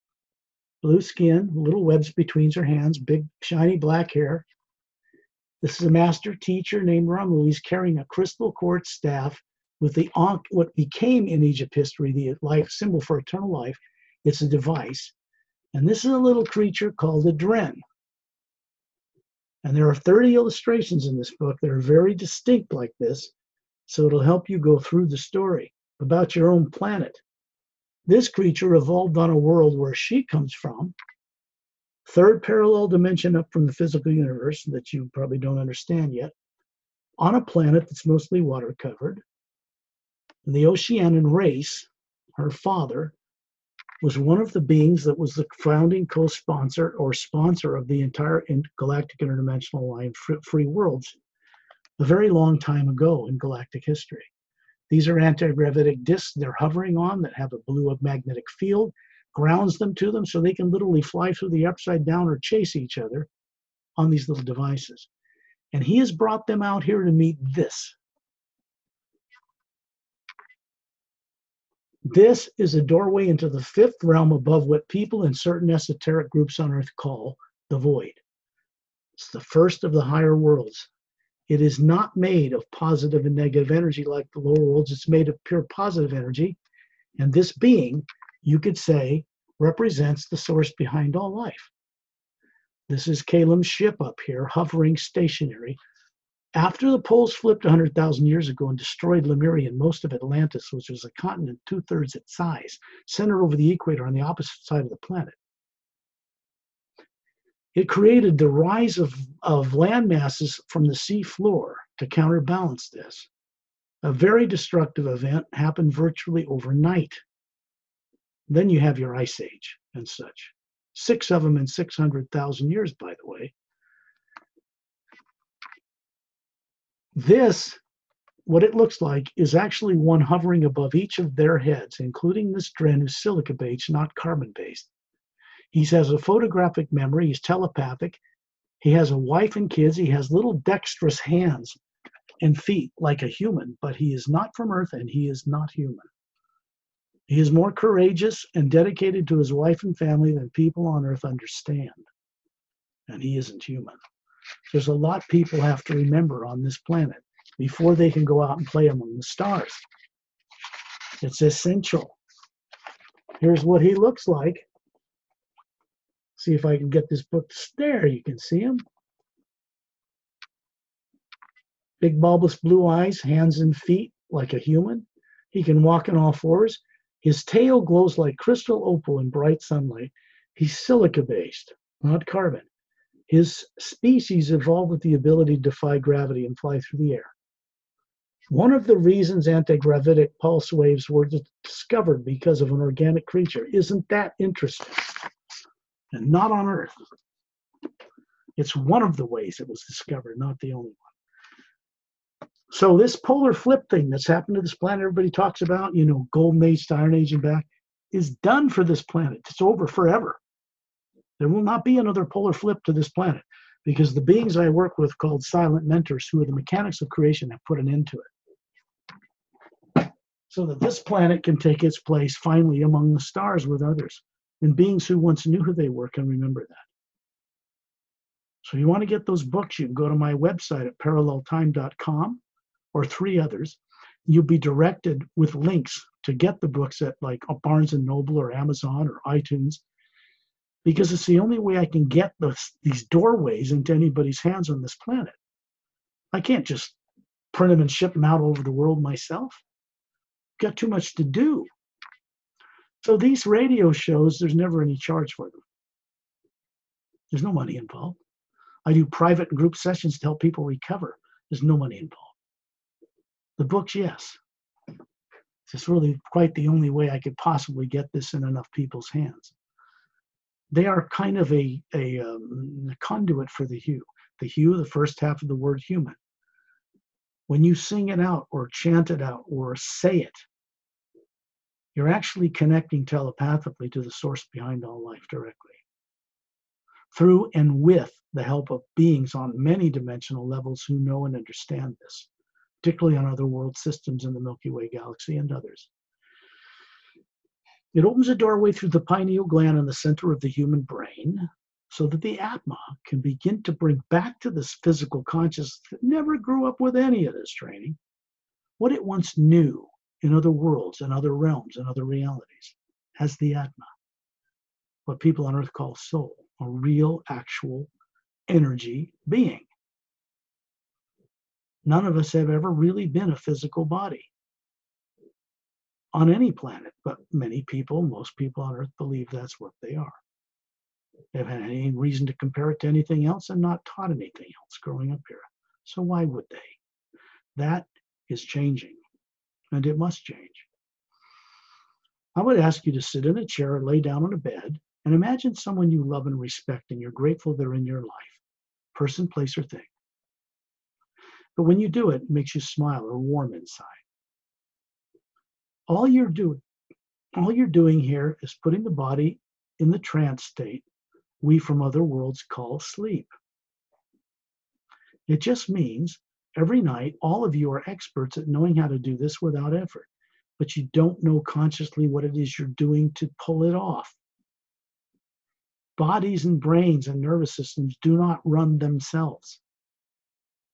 Blue skin, little webs between her hands, big shiny black hair. This is a master teacher named Ramu. He's carrying a crystal quartz staff with the what became in Egypt history the life symbol for eternal life it's a device. And this is a little creature called a Dren. And there are 30 illustrations in this book that are very distinct like this, so it'll help you go through the story about your own planet. This creature evolved on a world where she comes from, third parallel dimension up from the physical universe that you probably don't understand yet, on a planet that's mostly water covered. And the Oceanian race, her father, was one of the beings that was the founding co-sponsor or sponsor of the entire galactic interdimensional alliance free worlds a very long time ago in galactic history. These are anti-gravitic disks they're hovering on that have a blue magnetic field, grounds them to them so they can literally fly through the upside down or chase each other on these little devices. And he has brought them out here to meet this. This is a doorway into the fifth realm above what people in certain esoteric groups on earth call the void. It's the first of the higher worlds. It is not made of positive and negative energy like the lower worlds. It's made of pure positive energy. And this being, you could say, represents the source behind all life. This is Kalem's ship up here, hovering stationary. After the poles flipped 100,000 years ago and destroyed Lemuria and most of Atlantis, which was a continent two thirds its size, centered over the equator on the opposite side of the planet, it created the rise of, of land masses from the sea floor to counterbalance this. A very destructive event happened virtually overnight. Then you have your ice age and such. Six of them in 600,000 years, by the way. This, what it looks like, is actually one hovering above each of their heads, including this Dren who's silica based, not carbon based. He has a photographic memory. He's telepathic. He has a wife and kids. He has little dexterous hands and feet like a human, but he is not from Earth and he is not human. He is more courageous and dedicated to his wife and family than people on Earth understand. And he isn't human. There's a lot people have to remember on this planet before they can go out and play among the stars. It's essential. Here's what he looks like. See if I can get this book. There, you can see him. Big bulbous blue eyes, hands and feet like a human. He can walk on all fours. His tail glows like crystal opal in bright sunlight. He's silica based, not carbon. His species evolved with the ability to defy gravity and fly through the air. One of the reasons anti-gravitic pulse waves were discovered because of an organic creature. Isn't that interesting? and not on Earth. It's one of the ways it was discovered, not the only one. So this polar flip thing that's happened to this planet everybody talks about, you know, golden age iron age and back, is done for this planet. It's over forever. There will not be another polar flip to this planet because the beings I work with called silent mentors, who are the mechanics of creation, have put an end to it. So that this planet can take its place finally among the stars with others. And beings who once knew who they were can remember that. So if you want to get those books, you can go to my website at paralleltime.com or three others. You'll be directed with links to get the books at like Barnes and Noble or Amazon or iTunes, because it's the only way I can get these doorways into anybody's hands on this planet. I can't just print them and ship them out over the world myself. Got too much to do. So these radio shows, there's never any charge for them. There's no money involved. I do private and group sessions to help people recover. There's no money involved. The books, yes. It's really quite the only way I could possibly get this in enough people's hands. They are kind of a, a, um, a conduit for the hue. The hue, the first half of the word human. When you sing it out or chant it out or say it, you're actually connecting telepathically to the source behind all life directly. Through and with the help of beings on many dimensional levels who know and understand this, particularly on other world systems in the Milky Way galaxy and others. It opens a doorway through the pineal gland in the center of the human brain so that the Atma can begin to bring back to this physical consciousness that never grew up with any of this training what it once knew in other worlds and other realms and other realities as the Atma, what people on earth call soul, a real, actual energy being. None of us have ever really been a physical body on any planet, but many people, most people on earth believe that's what they are. They haven't had any reason to compare it to anything else and not taught anything else growing up here. So why would they? That is changing and it must change. I would ask you to sit in a chair lay down on a bed and imagine someone you love and respect and you're grateful they're in your life, person, place, or thing. But when you do it, it makes you smile or warm inside. All you're doing, all you're doing here is putting the body in the trance state we from other worlds call sleep. It just means every night all of you are experts at knowing how to do this without effort, but you don't know consciously what it is you're doing to pull it off. Bodies and brains and nervous systems do not run themselves.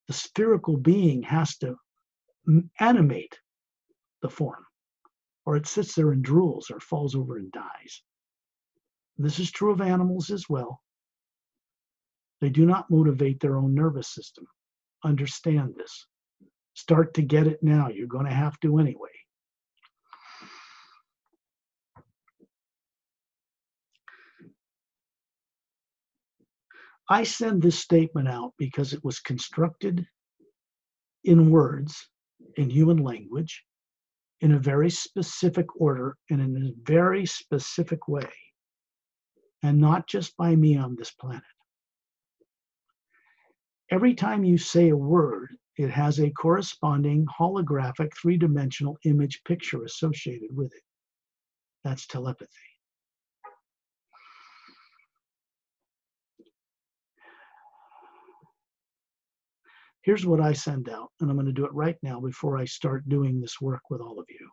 The spherical being has to animate the form, or it sits there and drools or falls over and dies. This is true of animals as well. They do not motivate their own nervous system. Understand this. Start to get it now. You're going to have to anyway. I send this statement out because it was constructed in words, in human language, in a very specific order and in a very specific way, and not just by me on this planet. Every time you say a word, it has a corresponding holographic three dimensional image picture associated with it. That's telepathy. Here's what I send out, and I'm going to do it right now before I start doing this work with all of you.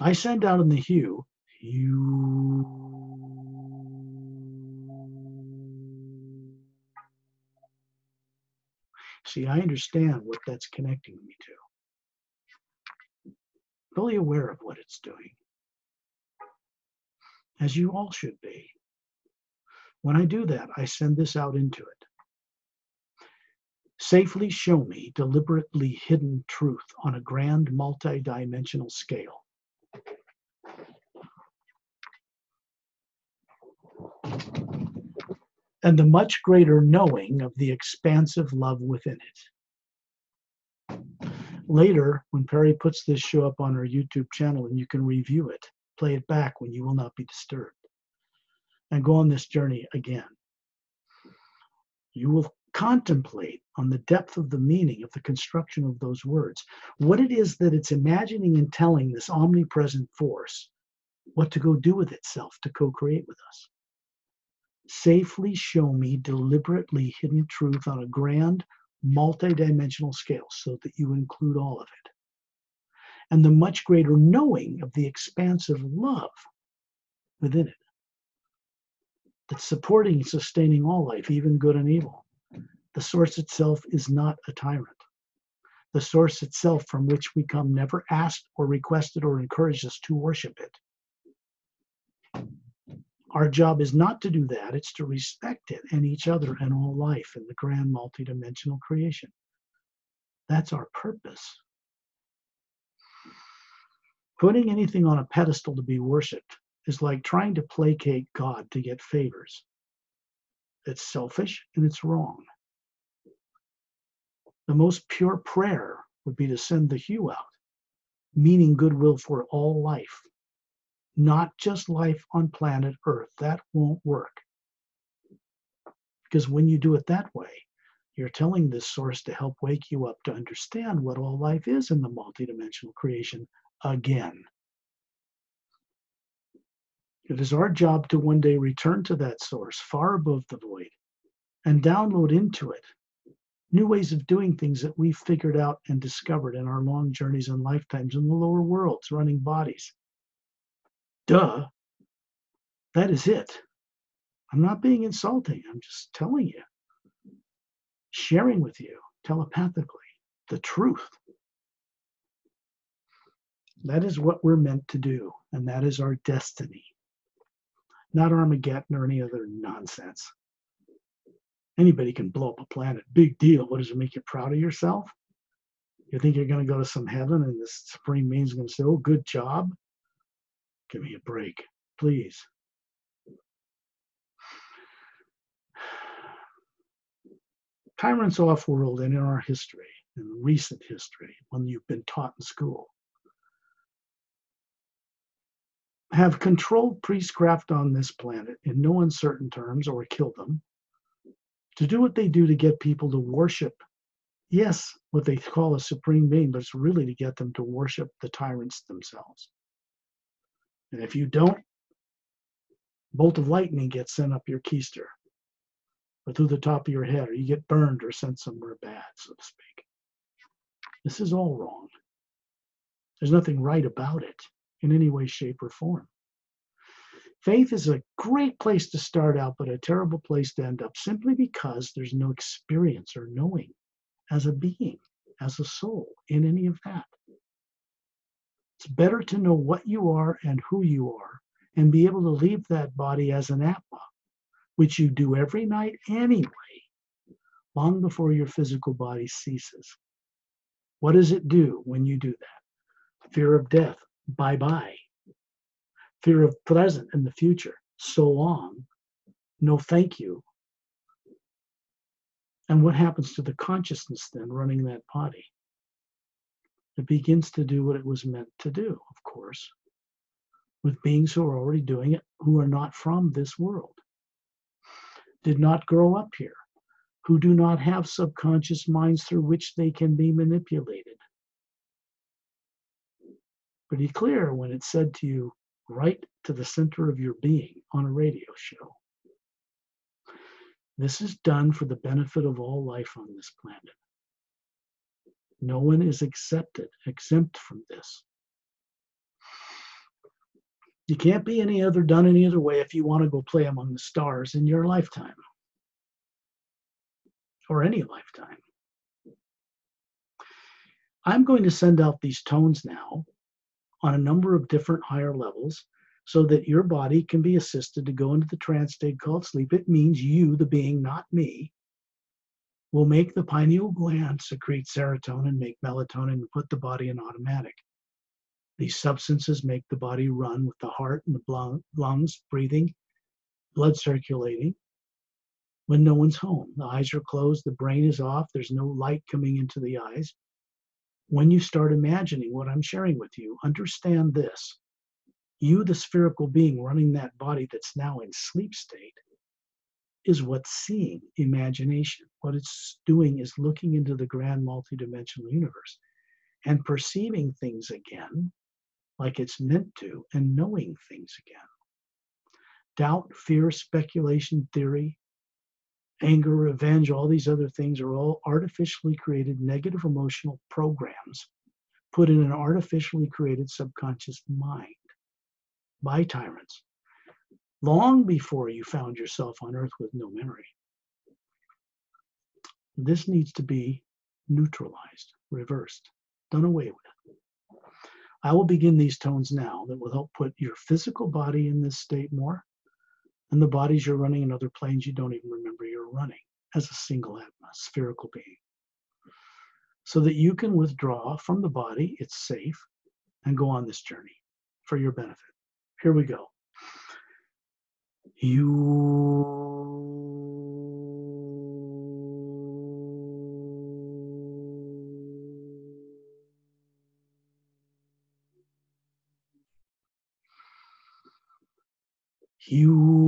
I send out in the hue, you. See, I understand what that's connecting me to. Fully aware of what it's doing, as you all should be. When I do that, I send this out into it safely show me deliberately hidden truth on a grand multi-dimensional scale. And the much greater knowing of the expansive love within it. Later, when Perry puts this show up on her YouTube channel and you can review it, play it back when you will not be disturbed, and go on this journey again. You will contemplate on the depth of the meaning of the construction of those words, what it is that it's imagining and telling this omnipresent force what to go do with itself to co create with us. Safely show me deliberately hidden truth on a grand, multidimensional scale so that you include all of it. And the much greater knowing of the expansive love within it that's supporting and sustaining all life, even good and evil the source itself is not a tyrant. The source itself from which we come never asked or requested or encouraged us to worship it. Our job is not to do that, it's to respect it and each other and all life in the grand multidimensional creation. That's our purpose. Putting anything on a pedestal to be worshiped is like trying to placate God to get favors. It's selfish and it's wrong. The most pure prayer would be to send the hue out, meaning goodwill for all life, not just life on planet Earth. That won't work. Because when you do it that way, you're telling this source to help wake you up to understand what all life is in the multidimensional creation again. It is our job to one day return to that source far above the void and download into it new ways of doing things that we've figured out and discovered in our long journeys and lifetimes in the lower worlds, running bodies. Duh. That is it. I'm not being insulting. I'm just telling you, sharing with you telepathically the truth. That is what we're meant to do, and that is our destiny. Not Armageddon or any other nonsense. Anybody can blow up a planet. Big deal. What does it make you proud of yourself? You think you're going to go to some heaven and the supreme being is going to say, "Oh, good job." Give me a break, please. Tyrants off world and in our history, in recent history, when you've been taught in school, have controlled priestcraft on this planet in no uncertain terms or kill them, to do what they do to get people to worship, yes, what they call a supreme being, but it's really to get them to worship the tyrants themselves. And if you don't, bolt of lightning gets sent up your keister or through the top of your head, or you get burned or sent somewhere bad, so to speak. This is all wrong. There's nothing right about it in any way, shape, or form. Faith is a great place to start out, but a terrible place to end up simply because there's no experience or knowing as a being, as a soul, in any of that. It's better to know what you are and who you are and be able to leave that body as an Atma, which you do every night anyway, long before your physical body ceases. What does it do when you do that? Fear of death, bye bye. Fear of present and the future, so long. No thank you. And what happens to the consciousness then running that body? It begins to do what it was meant to do, of course, with beings who are already doing it, who are not from this world, did not grow up here, who do not have subconscious minds through which they can be manipulated. Pretty clear when it's said to you, right to the center of your being on a radio show. This is done for the benefit of all life on this planet. No one is accepted, exempt from this. You can't be any other done any other way if you want to go play among the stars in your lifetime or any lifetime. I'm going to send out these tones now on a number of different higher levels so that your body can be assisted to go into the trance state called sleep. It means you, the being, not me, will make the pineal gland secrete serotonin, make melatonin, and put the body in automatic. These substances make the body run with the heart and the lungs breathing, blood circulating. When no one's home, the eyes are closed, the brain is off, there's no light coming into the eyes. When you start imagining what I'm sharing with you, understand this you, the spherical being running that body that's now in sleep state, is what's seeing imagination. What it's doing is looking into the grand multidimensional universe and perceiving things again like it's meant to and knowing things again. Doubt, fear, speculation, theory, anger, revenge, all these other things are all artificially created negative emotional programs put in an artificially created subconscious mind by tyrants long before you found yourself on earth with no memory. This needs to be neutralized, reversed, done away with. I will begin these tones now that will help put your physical body in this state more, and the bodies you're running in other planes you don't even remember you're running as a single atma, spherical being. So that you can withdraw from the body, it's safe, and go on this journey for your benefit. Here we go. You you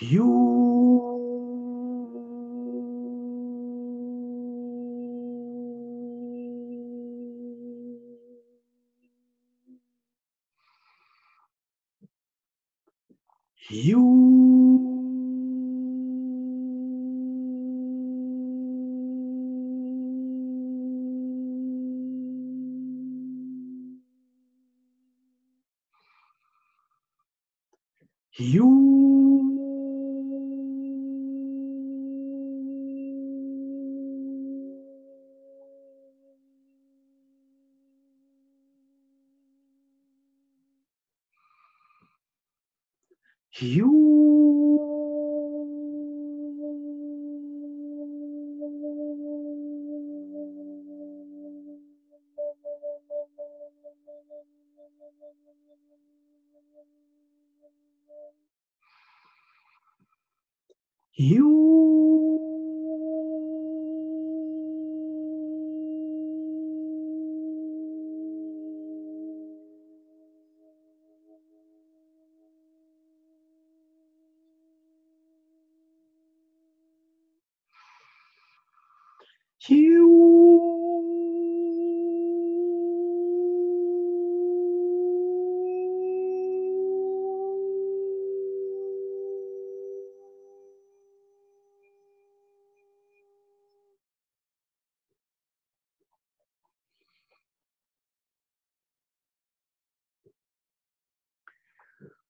you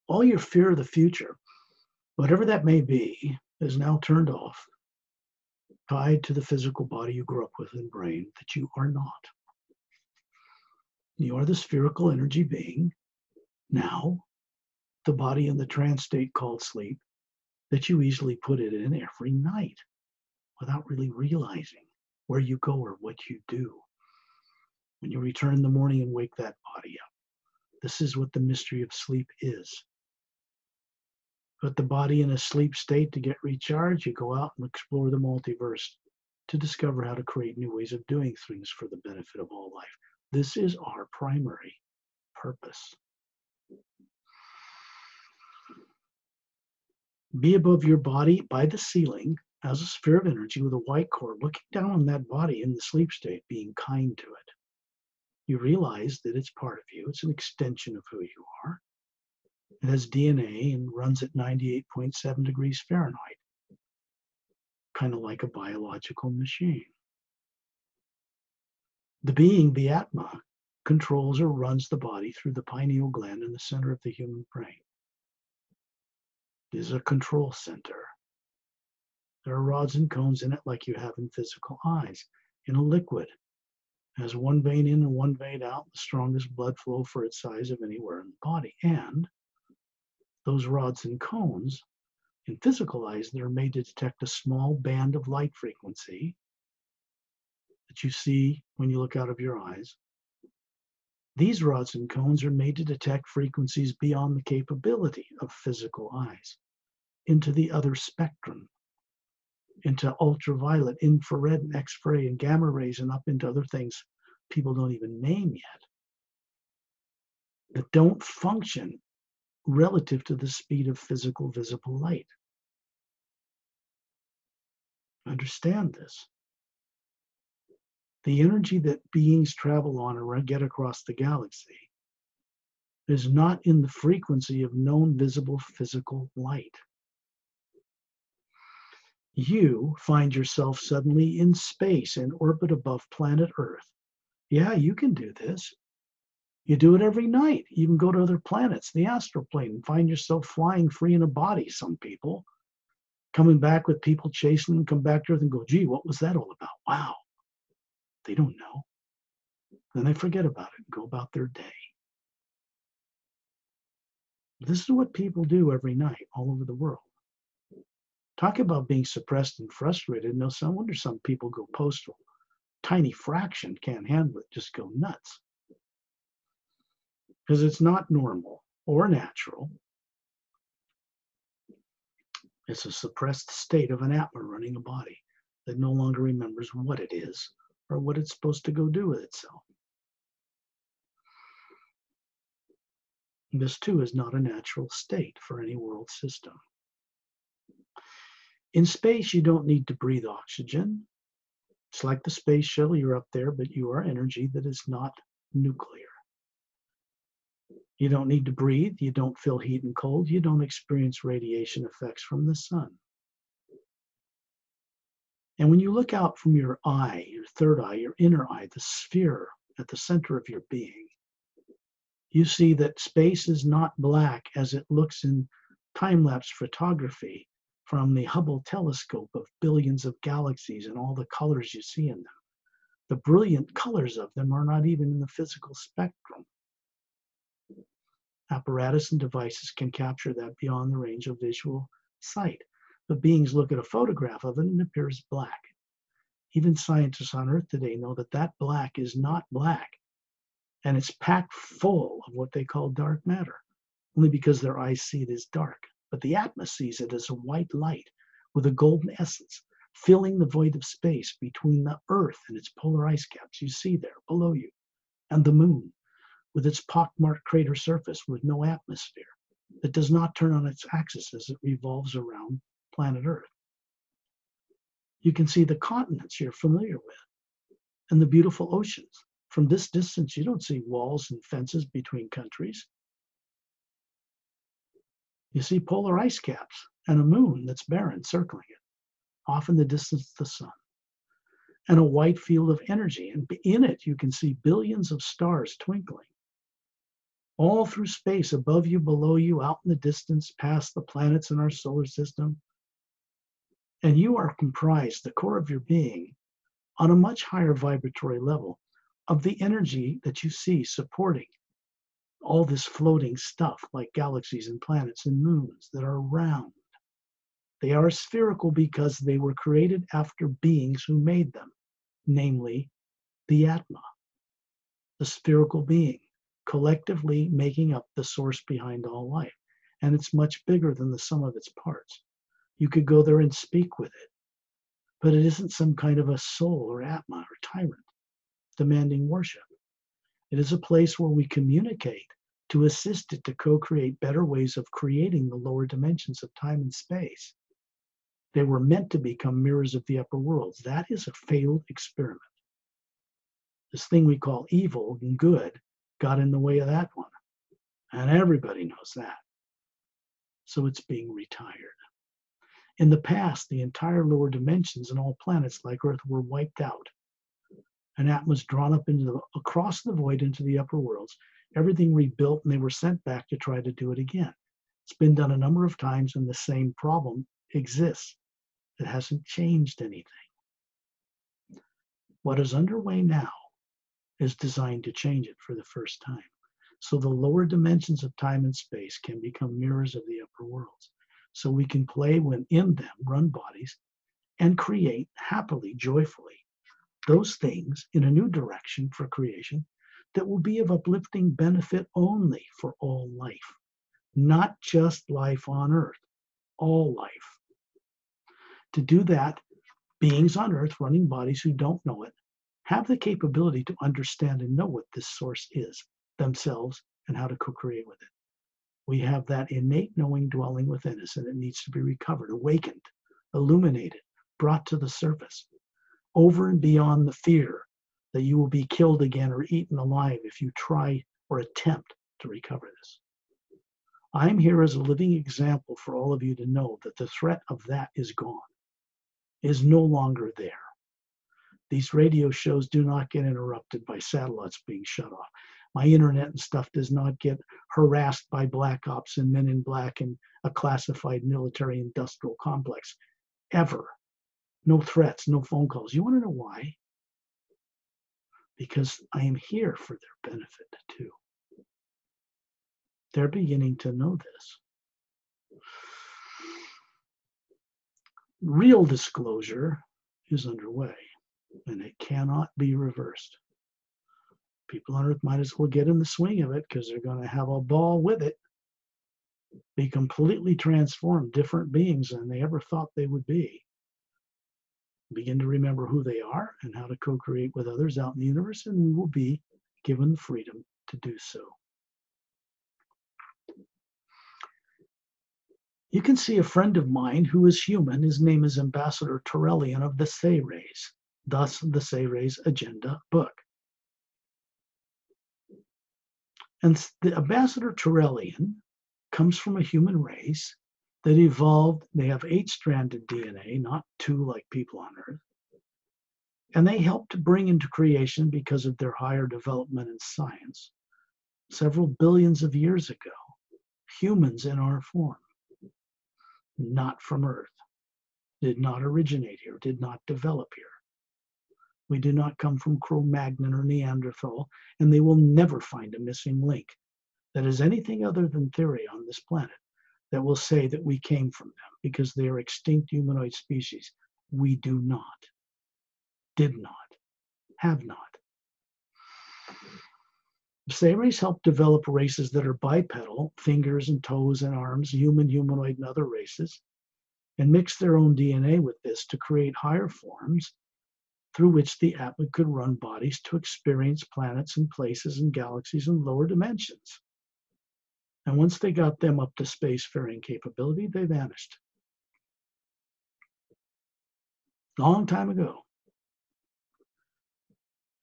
all your fear of the future, whatever that may be, is now turned off, tied to the physical body you grew up with and brain that you are not. You are the spherical energy being, now the body in the trance state called sleep, that you easily put it in every night without really realizing where you go or what you do. When you return in the morning and wake that body up. This is what the mystery of sleep is put the body in a sleep state to get recharged, you go out and explore the multiverse to discover how to create new ways of doing things for the benefit of all life. This is our primary purpose. Be above your body by the ceiling as a sphere of energy with a white core, looking down on that body in the sleep state, being kind to it. You realize that it's part of you, it's an extension of who you are. It has DNA and runs at 98.7 degrees Fahrenheit, kind of like a biological machine. The being, the Atma, controls or runs the body through the pineal gland in the center of the human brain. It is a control center. There are rods and cones in it like you have in physical eyes, in a liquid. It has one vein in and one vein out, the strongest blood flow for its size of anywhere in the body. And those rods and cones in physical eyes, they're made to detect a small band of light frequency that you see when you look out of your eyes. These rods and cones are made to detect frequencies beyond the capability of physical eyes into the other spectrum, into ultraviolet, infrared, and X-ray, and gamma rays, and up into other things people don't even name yet that don't function relative to the speed of physical visible light. Understand this. The energy that beings travel on or get across the galaxy is not in the frequency of known visible physical light. You find yourself suddenly in space in orbit above planet Earth. Yeah, you can do this. You do it every night. You can go to other planets, the astral plane, and find yourself flying free in a body. Some people coming back with people chasing them, come back to Earth and go, gee, what was that all about? Wow. They don't know. Then they forget about it and go about their day. This is what people do every night all over the world. Talk about being suppressed and frustrated. No, some wonder some people go postal. Tiny fraction can't handle it, just go nuts because it's not normal or natural. It's a suppressed state of an atma running a body that no longer remembers what it is or what it's supposed to go do with itself. This too is not a natural state for any world system. In space, you don't need to breathe oxygen. It's like the space shuttle, you're up there, but you are energy that is not nuclear. You don't need to breathe, you don't feel heat and cold, you don't experience radiation effects from the sun. And when you look out from your eye, your third eye, your inner eye, the sphere at the center of your being, you see that space is not black as it looks in time lapse photography from the Hubble telescope of billions of galaxies and all the colors you see in them. The brilliant colors of them are not even in the physical spectrum. Apparatus and devices can capture that beyond the range of visual sight. But beings look at a photograph of it and it appears black. Even scientists on Earth today know that that black is not black and it's packed full of what they call dark matter, only because their eyes see it as dark. But the Atma sees it as a white light with a golden essence, filling the void of space between the Earth and its polar ice caps you see there below you, and the Moon with its pockmarked crater surface with no atmosphere that does not turn on its axis as it revolves around planet Earth. You can see the continents you're familiar with and the beautiful oceans from this distance, you don't see walls and fences between countries. You see polar ice caps and a moon that's barren circling it, off in the distance the sun, and a white field of energy. And in it, you can see billions of stars twinkling. All through space, above you, below you, out in the distance, past the planets in our solar system. And you are comprised, the core of your being, on a much higher vibratory level of the energy that you see supporting all this floating stuff like galaxies and planets and moons that are round. They are spherical because they were created after beings who made them, namely the Atma, the spherical being, collectively making up the source behind all life. And it's much bigger than the sum of its parts. You could go there and speak with it, but it isn't some kind of a soul or Atma or tyrant demanding worship. It is a place where we communicate to assist it to co create better ways of creating the lower dimensions of time and space. They were meant to become mirrors of the upper worlds. That is a failed experiment. This thing we call evil and good got in the way of that one. And everybody knows that. So it's being retired. In the past, the entire lower dimensions and all planets like Earth were wiped out An was drawn up into the, across the void into the upper worlds. Everything rebuilt, and they were sent back to try to do it again. It's been done a number of times, and the same problem exists. It hasn't changed anything. What is underway now is designed to change it for the first time. So the lower dimensions of time and space can become mirrors of the upper worlds. So we can play within them run bodies and create happily, joyfully those things in a new direction for creation that will be of uplifting benefit only for all life, not just life on earth, all life. To do that, beings on earth running bodies who don't know it have the capability to understand and know what this source is themselves and how to co create with it. We have that innate knowing dwelling within us, and it needs to be recovered, awakened, illuminated, brought to the surface over and beyond the fear that you will be killed again or eaten alive if you try or attempt to recover this. I'm here as a living example for all of you to know that the threat of that is gone, is no longer there. These radio shows do not get interrupted by satellites being shut off. My internet and stuff does not get harassed by black ops and men in black and a classified military industrial complex ever. No threats, no phone calls. You want to know why? Because I am here for their benefit too. They're beginning to know this. Real disclosure is underway and it cannot be reversed. People on earth might as well get in the swing of it because they're going to have a ball with it. be completely transformed, different beings than they ever thought they would be. Begin to remember who they are and how to co create with others out in the universe, and we will be given the freedom to do so. You can see a friend of mine who is human. His name is Ambassador Turelian of the Seyres, thus the Seyres Agenda book. And the Ambassador Turelian comes from a human race that evolved. They have eight stranded DNA, not two like people on Earth. And they helped to bring into creation, because of their higher development in science, several billions of years ago, humans in our form not from Earth, did not originate here, did not develop here. We do not come from Cro Magnon or Neanderthal, and they will never find a missing link that is anything other than theory on this planet that will say that we came from them because they are extinct humanoid species. We do not, did not, have not. Seyres helped develop races that are bipedal, fingers and toes and arms, human, humanoid, and other races, and mix their own DNA with this to create higher forms through which the Atma could run bodies to experience planets and places and galaxies in lower dimensions. And once they got them up to spacefaring capability, they vanished. Long time ago.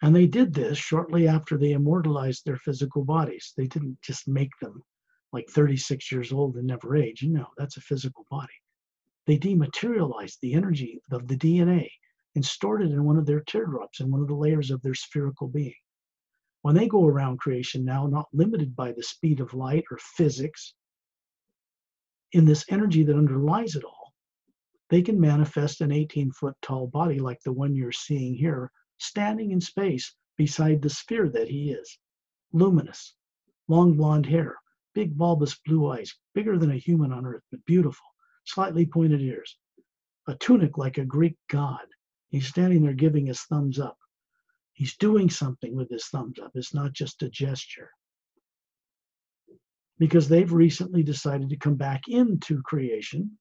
And they did this shortly after they immortalized their physical bodies. They didn't just make them like 36 years old and never age. No, that's a physical body. They dematerialized the energy of the DNA and stored it in one of their teardrops in one of the layers of their spherical being. When they go around creation now, not limited by the speed of light or physics, in this energy that underlies it all, they can manifest an 18 foot tall body like the one you're seeing here standing in space beside the sphere that he is. Luminous, long blonde hair, big bulbous blue eyes, bigger than a human on earth, but beautiful, slightly pointed ears, a tunic like a Greek god. He's standing there giving his thumbs up. He's doing something with his thumbs up. It's not just a gesture. Because they've recently decided to come back into creation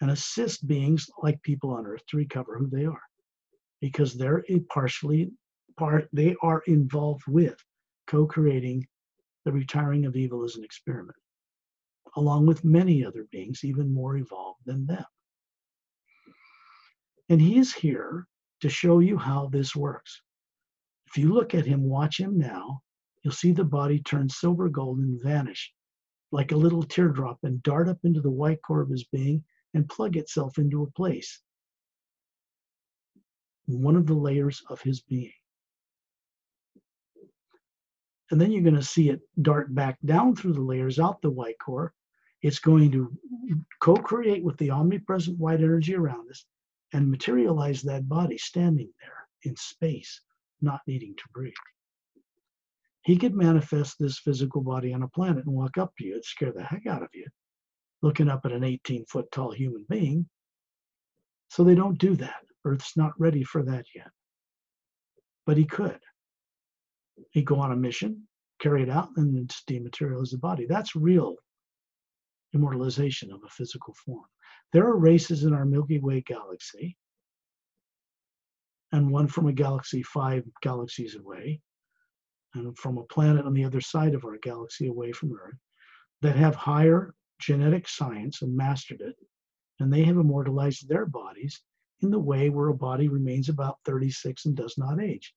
and assist beings like people on earth to recover who they are because they're a partially part they are involved with co-creating the retiring of evil as an experiment along with many other beings even more evolved than them and he is here to show you how this works if you look at him watch him now you'll see the body turn silver gold and vanish like a little teardrop and dart up into the white core of his being and plug itself into a place one of the layers of his being. And then you're going to see it dart back down through the layers out the white core. It's going to co create with the omnipresent white energy around us and materialize that body standing there in space, not needing to breathe. He could manifest this physical body on a planet and walk up to you and scare the heck out of you, looking up at an 18 foot tall human being. So they don't do that. Earth's not ready for that yet. But he could. He'd go on a mission, carry it out, and then dematerialize the body. That's real immortalization of a physical form. There are races in our Milky Way galaxy, and one from a galaxy five galaxies away, and from a planet on the other side of our galaxy away from Earth, that have higher genetic science and mastered it, and they have immortalized their bodies in the way where a body remains about 36 and does not age.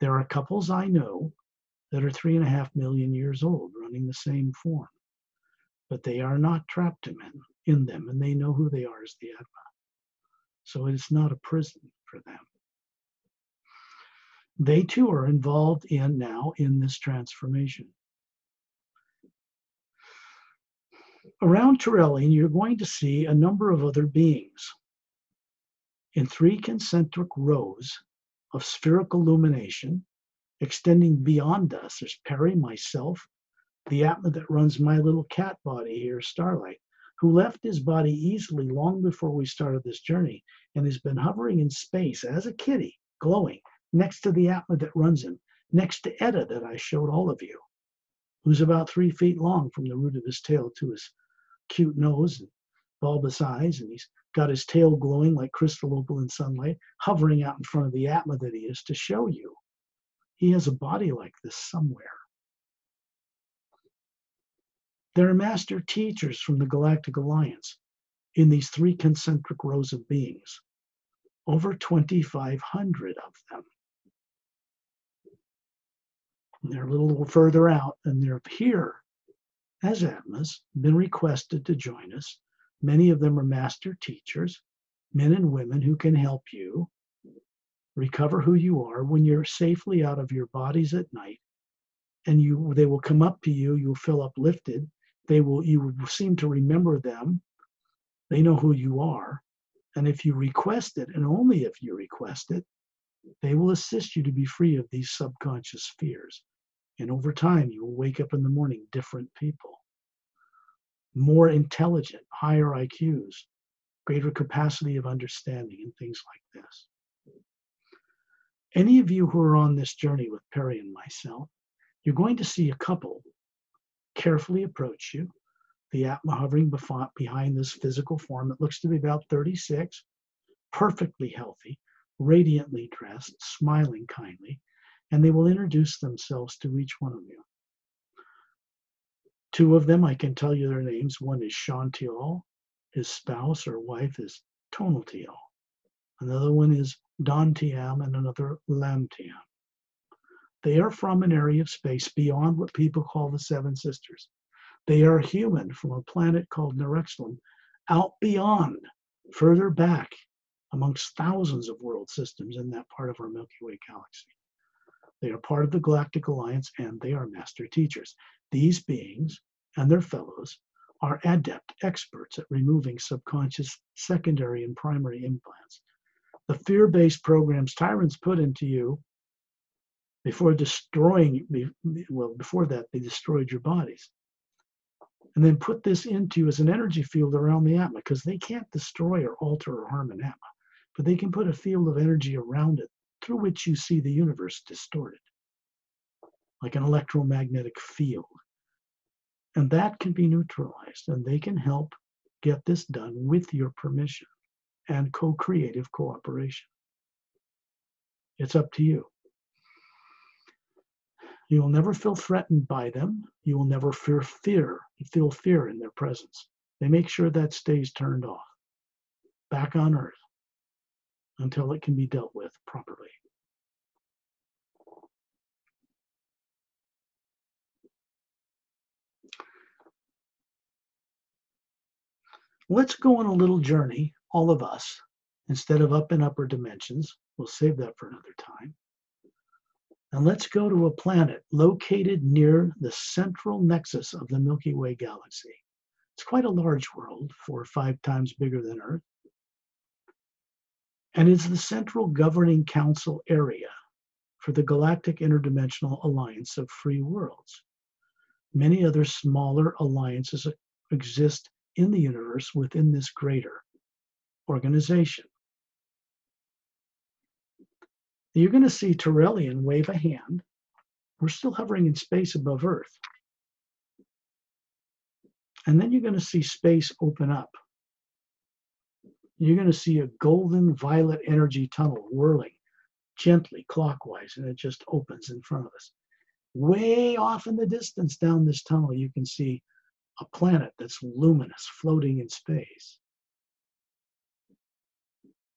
There are couples I know that are three and a half million years old running the same form, but they are not trapped in, in them and they know who they are as the Atma. So it's not a prison for them. They too are involved in now in this transformation. Around Turelian, you're going to see a number of other beings in three concentric rows of spherical illumination extending beyond us. There's Perry, myself, the Atma that runs my little cat body here, Starlight, who left his body easily long before we started this journey and has been hovering in space as a kitty, glowing next to the Atma that runs him, next to Etta that I showed all of you. who's about three feet long from the root of his tail to his cute nose and bulbous eyes, and he's got his tail glowing like crystal opal in sunlight, hovering out in front of the Atma that he is to show you. He has a body like this somewhere. There are master teachers from the Galactic Alliance in these three concentric rows of beings, over 2,500 of them. And they're a little further out, and they're here as Atmas, been requested to join us. Many of them are master teachers, men and women who can help you recover who you are when you're safely out of your bodies at night and you they will come up to you you'll feel uplifted they will you will seem to remember them. They know who you are. And if you request it and only if you request it they will assist you to be free of these subconscious fears. And over time you will wake up in the morning different people. More intelligent higher iqs greater capacity of understanding and things like this. Any of you who are on this journey with Perry and myself, you're going to see a couple carefully approach you, the Atma hovering behind this physical form that looks to be about 36, perfectly healthy, radiantly dressed, smiling kindly, and they will introduce themselves to each one of you. Two of them, I can tell you their names. One is Shantial, his spouse or wife is Tonaltial. Another one is Dantiam and another Lam Lamtiam. They are from an area of space beyond what people call the Seven Sisters. They are human from a planet called Nerexlum, out beyond, further back, amongst thousands of world systems in that part of our Milky Way galaxy. They are part of the Galactic Alliance and they are master teachers. These beings and their fellows are adept experts at removing subconscious secondary and primary implants the fear-based programs tyrants put into you before destroying well before that they destroyed your bodies and then put this into you as an energy field around the atma because they can't destroy or alter or harm an atma but they can put a field of energy around it through which you see the universe distorted like an electromagnetic field and that can be neutralized and they can help get this done with your permission and co creative cooperation. It's up to you. You will never feel threatened by them. You will never fear fear, feel fear in their presence. They make sure that stays turned off back on earth until it can be dealt with properly. Let's go on a little journey all of us, instead of up in upper dimensions. We'll save that for another time. And let's go to a planet located near the central nexus of the Milky Way galaxy. It's quite a large world, four or five times bigger than Earth. And it's the central governing council area for the Galactic Interdimensional Alliance of Free Worlds. Many other smaller alliances exist in the universe within this greater organization. You're going to see Turelian wave a hand. We're still hovering in space above Earth. And then you're going to see space open up. You're going to see a golden violet energy tunnel whirling gently clockwise, and it just opens in front of us. Way off in the distance down this tunnel, you can see a planet that's luminous, floating in space.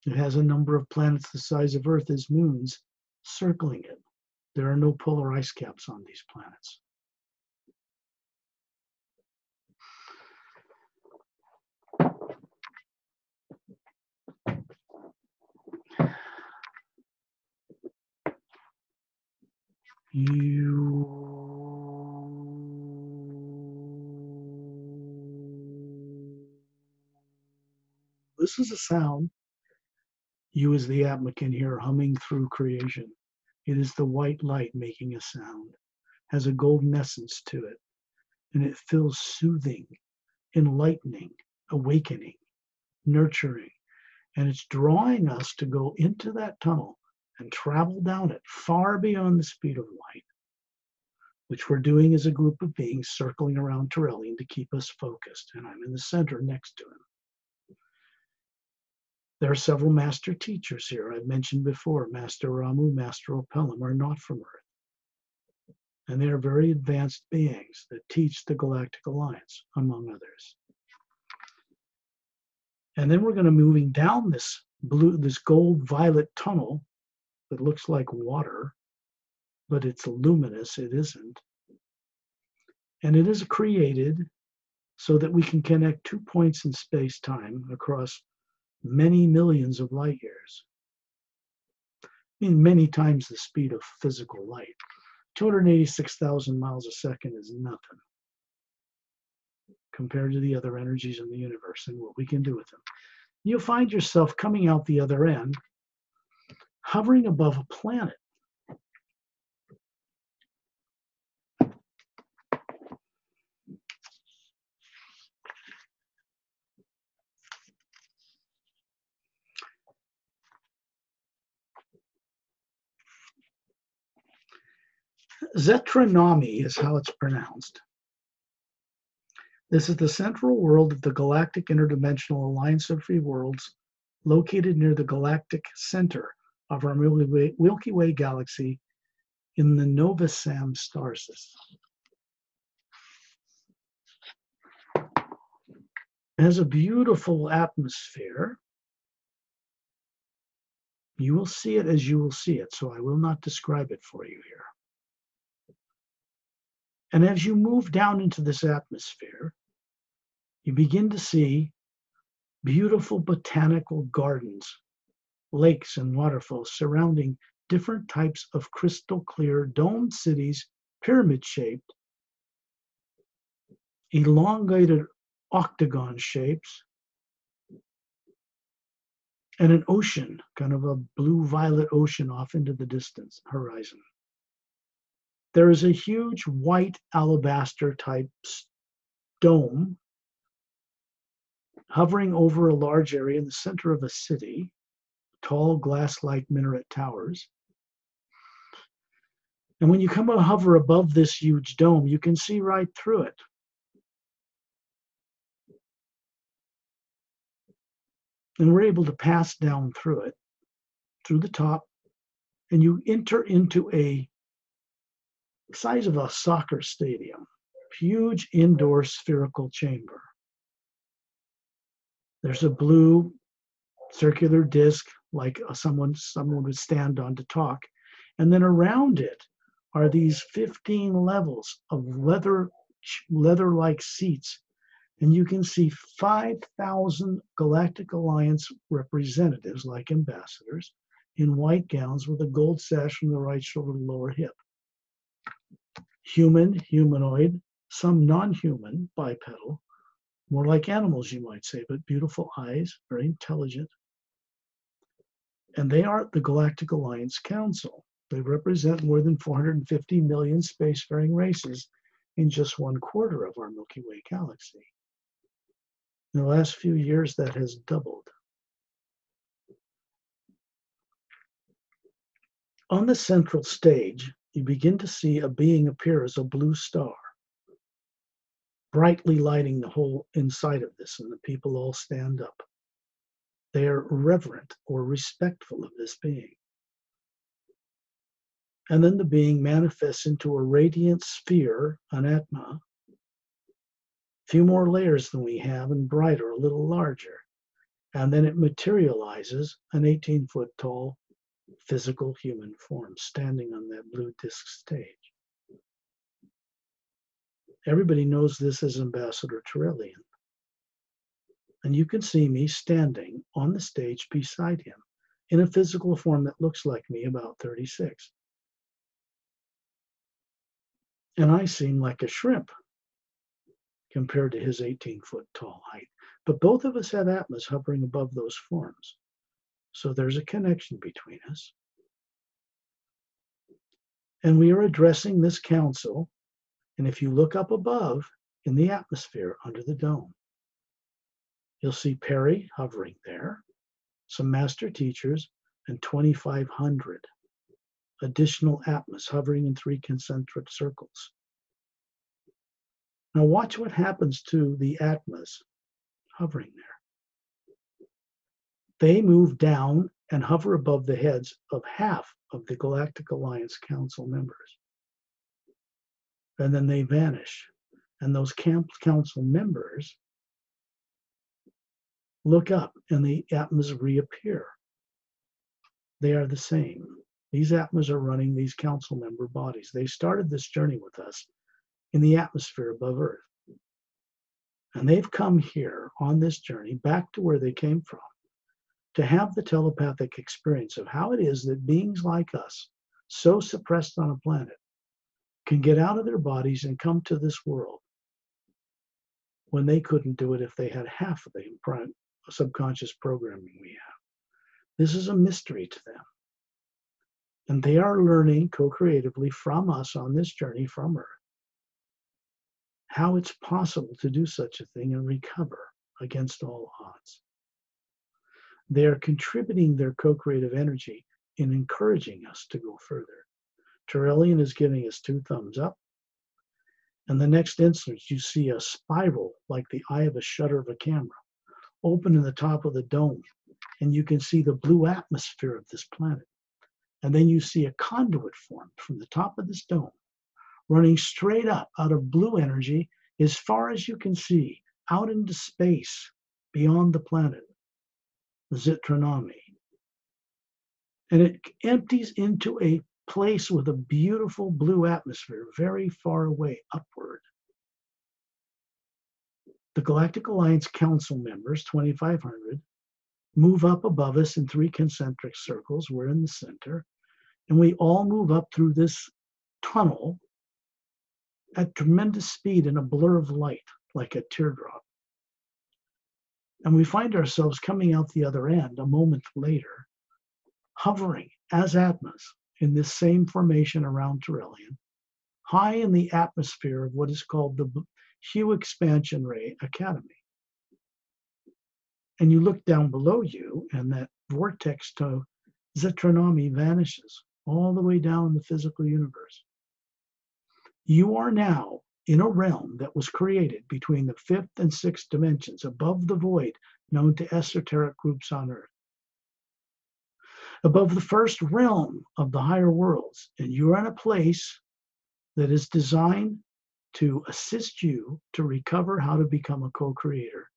It has a number of planets the size of Earth as moons circling it. There are no polar ice caps on these planets. You. This is a sound you as the can hear humming through creation. It is the white light making a sound, has a golden essence to it, and it feels soothing, enlightening, awakening, nurturing, and it's drawing us to go into that tunnel and travel down it far beyond the speed of light. which we're doing as a group of beings circling around Turelian to keep us focused. And I'm in the center next to him. There are several master teachers here. I've mentioned before, Master Ramu, Master Opelim are not from Earth. And they are very advanced beings that teach the Galactic Alliance, among others. And then we're going to moving down this blue, this gold violet tunnel that looks like water, but it's luminous. It isn't. And it is created so that we can connect two points in space time across many millions of light years. I mean, many times the speed of physical light. 286,000 miles a second is nothing compared to the other energies in the universe and what we can do with them. You'll find yourself coming out the other end, hovering above a planet. Zetranami is how it's pronounced. This is the central world of the Galactic Interdimensional Alliance of Free Worlds, located near the galactic center of our Milky Way, Milky Way galaxy in the Nova Sam star system. It has a beautiful atmosphere. You will see it as you will see it, so I will not describe it for you here. And as you move down into this atmosphere, you begin to see beautiful botanical gardens, lakes, and waterfalls surrounding different types of crystal clear domed cities, pyramid shaped, elongated octagon shapes, and an ocean, kind of a blue violet ocean off into the distance horizon. There is a huge white alabaster type dome hovering over a large area in the center of a city, tall glass like minaret towers. And when you come and hover above this huge dome, you can see right through it. And we're able to pass down through it, through the top, and you enter into a size of a soccer stadium, huge indoor spherical chamber. There's a blue circular disc like uh, someone someone would stand on to talk, and then around it are these 15 levels of leather leather-like seats, and you can see 5,000 Galactic Alliance representatives, like ambassadors, in white gowns with a gold sash from the right shoulder to lower hip human, humanoid, some non-human, bipedal, more like animals, you might say, but beautiful eyes, very intelligent. And they are the Galactic Alliance Council. They represent more than 450 million spacefaring races in just one quarter of our Milky Way galaxy. In the last few years, that has doubled. On the central stage, you begin to see a being appear as a blue star, brightly lighting the whole inside of this, and the people all stand up. They are reverent or respectful of this being. And then the being manifests into a radiant sphere, an Atma, a few more layers than we have and brighter, a little larger. And then it materializes an 18 foot tall physical human form standing on that blue disc stage. Everybody knows this as Ambassador Turelian. And you can see me standing on the stage beside him in a physical form that looks like me, about 36. And I seem like a shrimp compared to his 18 foot tall height. But both of us have atmas hovering above those forms. So there's a connection between us. And we are addressing this council. And if you look up above in the atmosphere under the dome, you'll see Perry hovering there, some master teachers, and 2,500 additional atmas hovering in three concentric circles. Now watch what happens to the Atmas hovering there. They move down and hover above the heads of half of the Galactic Alliance Council members. And then they vanish. And those camp council members look up and the Atmas reappear. They are the same. These Atmas are running these council member bodies. They started this journey with us in the atmosphere above Earth. And they've come here on this journey back to where they came from to have the telepathic experience of how it is that beings like us, so suppressed on a planet, can get out of their bodies and come to this world when they couldn't do it if they had half of the subconscious programming we have. This is a mystery to them. And they are learning co creatively from us on this journey from Earth how it's possible to do such a thing and recover against all odds. They are contributing their co creative energy in encouraging us to go further. Turelian is giving us two thumbs up. And the next instant, you see a spiral like the eye of a shutter of a camera open in the top of the dome. And you can see the blue atmosphere of this planet. And then you see a conduit formed from the top of this dome, running straight up out of blue energy as far as you can see, out into space beyond the planet, Zetranami. And it empties into a place with a beautiful blue atmosphere, very far away upward. The Galactic Alliance Council members, 2,500, move up above us in three concentric circles. We're in the center. And we all move up through this tunnel at tremendous speed in a blur of light, like a teardrop. And we find ourselves coming out the other end a moment later, hovering as Atmas in this same formation around Turelian, high in the atmosphere of what is called the Hue Expansion Ray Academy. And you look down below you, and that vortex to Zetranami vanishes all the way down the physical universe. You are now in a realm that was created between the fifth and sixth dimensions above the void known to esoteric groups on earth. Above the first realm of the higher worlds, and you're in a place that is designed to assist you to recover how to become a co creator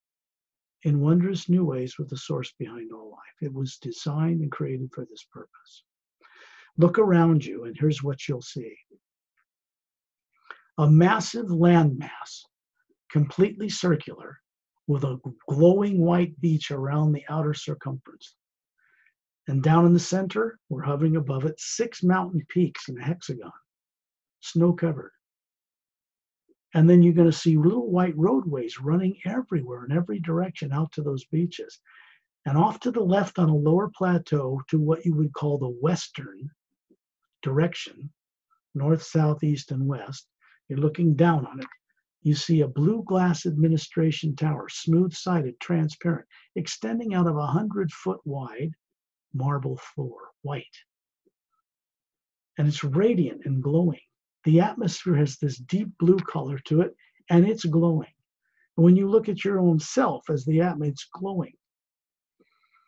in wondrous new ways with the source behind all life. It was designed and created for this purpose. Look around you, and here's what you'll see a massive landmass, completely circular, with a glowing white beach around the outer circumference. And down in the center, we're hovering above it, six mountain peaks in a hexagon, snow covered. And then you're going to see little white roadways running everywhere in every direction out to those beaches. And off to the left on a lower plateau to what you would call the western direction, north, south, east, and west, you're looking down on it. You see a blue glass administration tower, smooth sided, transparent, extending out of a hundred foot wide marble floor, white. And it's radiant and glowing. The atmosphere has this deep blue color to it, and it's glowing. When you look at your own self as the atmosphere, it's glowing.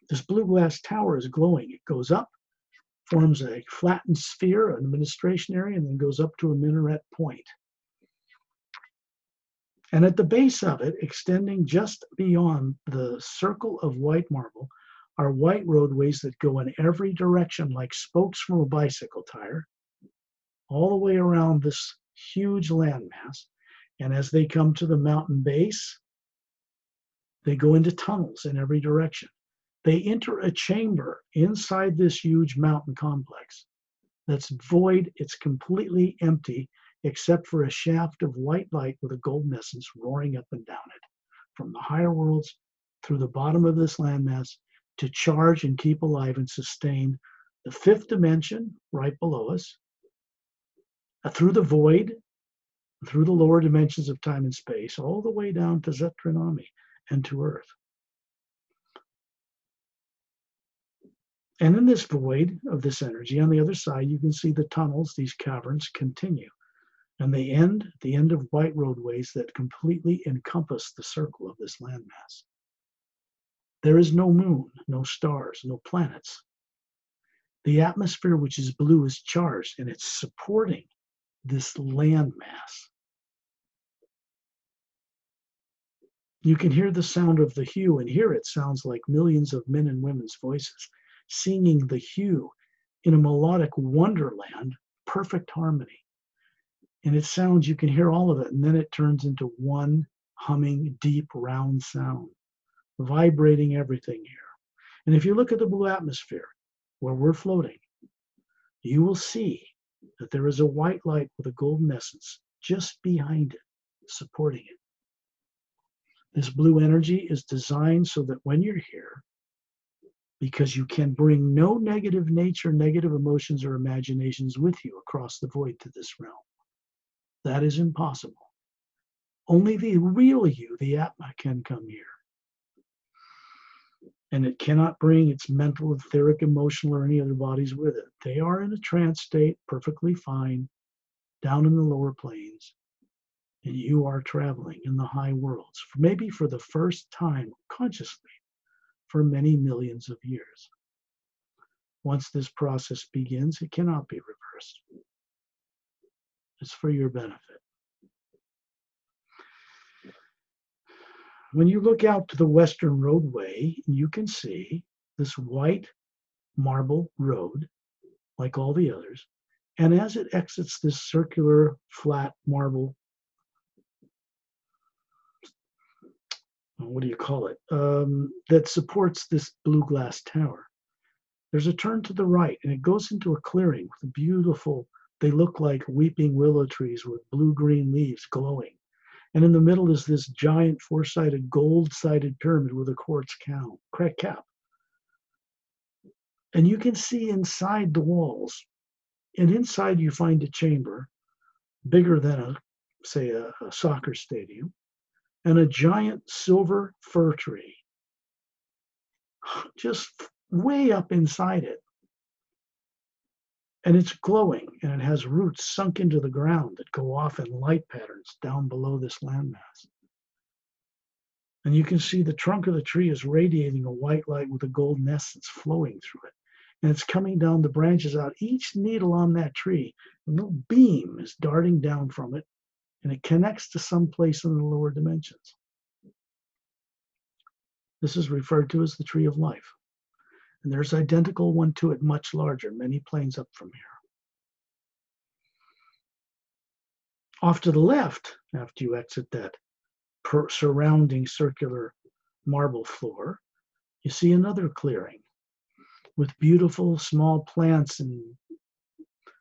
This blue glass tower is glowing. It goes up, forms a flattened sphere, an administration area, and then goes up to a minaret point. And at the base of it, extending just beyond the circle of white marble, are white roadways that go in every direction like spokes from a bicycle tire, all the way around this huge landmass. And as they come to the mountain base, they go into tunnels in every direction. They enter a chamber inside this huge mountain complex that's void, it's completely empty, except for a shaft of white light with a golden essence roaring up and down it from the higher worlds through the bottom of this landmass to charge and keep alive and sustain the fifth dimension right below us, uh, through the void, through the lower dimensions of time and space, all the way down to Zetranami and to Earth. And in this void of this energy, on the other side, you can see the tunnels, these caverns continue And they end at the end of white roadways that completely encompass the circle of this landmass. There is no moon, no stars, no planets. The atmosphere, which is blue, is charged and it's supporting this landmass. You can hear the sound of the hue, and here it sounds like millions of men and women's voices singing the hue in a melodic wonderland, perfect harmony. And it sounds, you can hear all of it, and then it turns into one humming, deep, round sound, vibrating everything here. And if you look at the blue atmosphere where we're floating, you will see that there is a white light with a golden essence just behind it, supporting it. This blue energy is designed so that when you're here, because you can bring no negative nature, negative emotions, or imaginations with you across the void to this realm. That is impossible. Only the real you, the Atma, can come here. And it cannot bring its mental, etheric, emotional, or any other bodies with it. They are in a trance state, perfectly fine, down in the lower planes and you are traveling in the high worlds, maybe for the first time consciously for many millions of years. Once this process begins, it cannot be reversed. It's for your benefit. When you look out to the western roadway, you can see this white marble road, like all the others. And as it exits this circular, flat marble what do you call it, um, that supports this blue glass tower. There's a turn to the right, and it goes into a clearing with a beautiful, they look like weeping willow trees with blue green leaves glowing. And in the middle is this giant four sided, gold sided pyramid with a quartz cow, cap. And you can see inside the walls, and inside you find a chamber bigger than a, say, a, a soccer stadium and a giant silver fir tree just way up inside it. And it's glowing and it has roots sunk into the ground that go off in light patterns down below this landmass. And you can see the trunk of the tree is radiating a white light with a golden essence flowing through it. And it's coming down the branches out. Each needle on that tree, a little beam is darting down from it and it connects to some place in the lower dimensions. This is referred to as the tree of life. And there's identical one to it, much larger, many planes up from here. Off to the left, after you exit that surrounding circular marble floor, you see another clearing with beautiful small plants and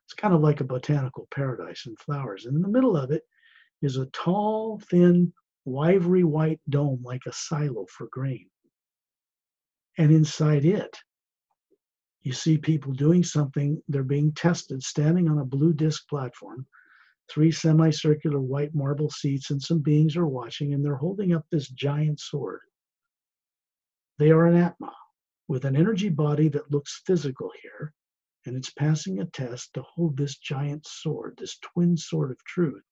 it's kind of like a botanical paradise and flowers. And in the middle of it is a tall, thin, ivory white dome like a silo for grain. And inside it, you see people doing something. They're being tested, standing on a blue disc platform, three semicircular white marble seats, and some beings are watching, and they're holding up this giant sword. They are an Atma with an energy body that looks physical here, and it's passing a test to hold this giant sword, this twin sword of truth,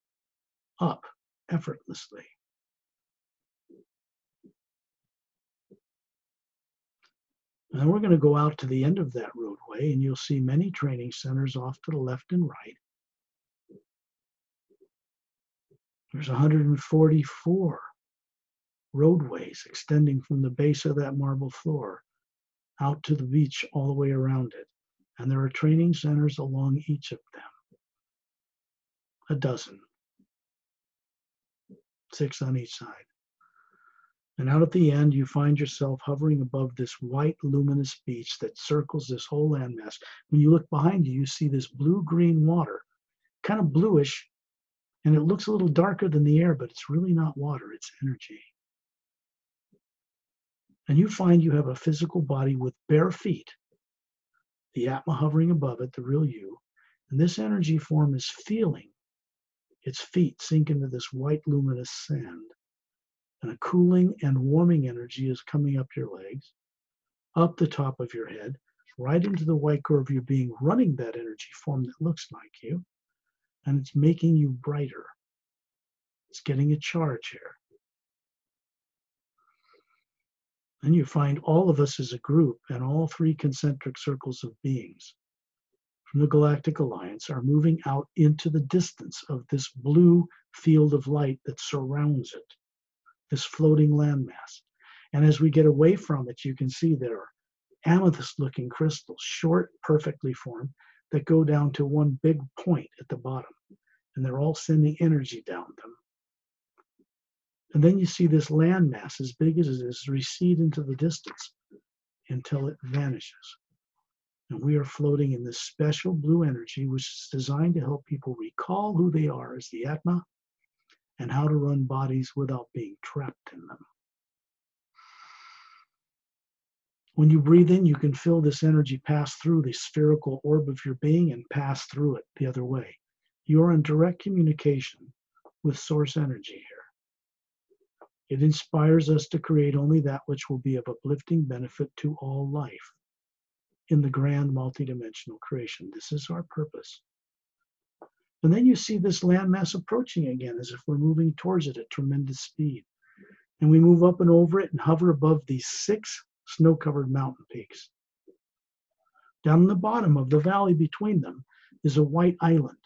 up effortlessly. And we're going to go out to the end of that roadway, and you'll see many training centers off to the left and right. There's 144 roadways extending from the base of that marble floor out to the beach all the way around it. And there are training centers along each of them. A dozen six on each side. And out at the end, you find yourself hovering above this white luminous beach that circles this whole landmass. When you look behind you, you see this blue green water, kind of bluish, and it looks a little darker than the air, but it's really not water, it's energy. And you find you have a physical body with bare feet, the Atma hovering above it, the real you. And this energy form is feeling its feet sink into this white luminous sand. And a cooling and warming energy is coming up your legs, up the top of your head, right into the white core of your being, running that energy form that looks like you. and it's making you brighter. It's getting a charge here. And you find all of us as a group and all three concentric circles of beings from the Galactic Alliance are moving out into the distance of this blue field of light that surrounds it, this floating landmass. And as we get away from it, you can see there are amethyst looking crystals, short, perfectly formed, that go down to one big point at the bottom. And they're all sending energy down them. And then you see this landmass, as big as it is, recede into the distance until it vanishes. And we are floating in this special blue energy, which is designed to help people recall who they are as the Atma and how to run bodies without being trapped in them. When you breathe in, you can feel this energy pass through the spherical orb of your being and pass through it the other way. You're in direct communication with source energy here. It inspires us to create only that which will be of uplifting benefit to all life in the grand multidimensional creation. This is our purpose. And then you see this landmass approaching again as if we're moving towards it at tremendous speed. And we move up and over it and hover above these six snow covered mountain peaks. Down in the bottom of the valley between them is a white island.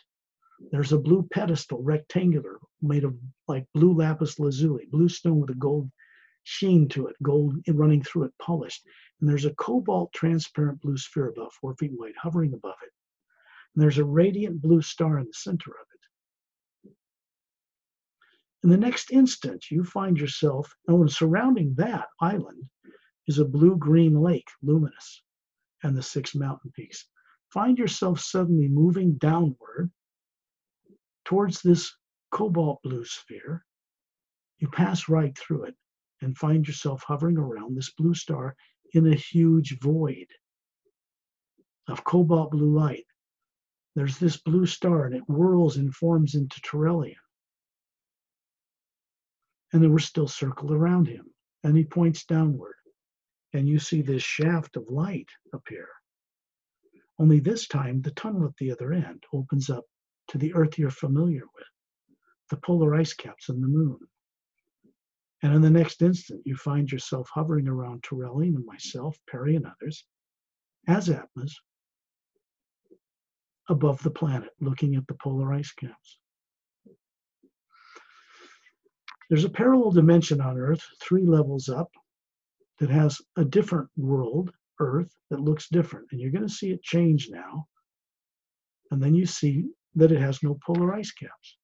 There's a blue pedestal, rectangular, made of like blue lapis lazuli, blue stone with a gold sheen to it, gold running through it, polished. And there's a cobalt transparent blue sphere about four feet wide hovering above it. And there's a radiant blue star in the center of it. In the next instant, you find yourself, oh, and surrounding that island is a blue green lake, luminous, and the six mountain peaks. Find yourself suddenly moving downward towards this cobalt blue sphere. You pass right through it and find yourself hovering around this blue star in a huge void of cobalt blue light. There's this blue star and it whirls and forms into Turelian. And then we're still circled around him. And he points downward. And you see this shaft of light appear. Only this time, the tunnel at the other end opens up to the earth you're familiar with, the polar ice caps and the moon. And in the next instant, you find yourself hovering around Turelian and myself, Perry, and others, as Atmas, above the planet, looking at the polar ice caps. There's a parallel dimension on Earth, three levels up, that has a different world, Earth, that looks different. And you're going to see it change now. And then you see that it has no polar ice caps.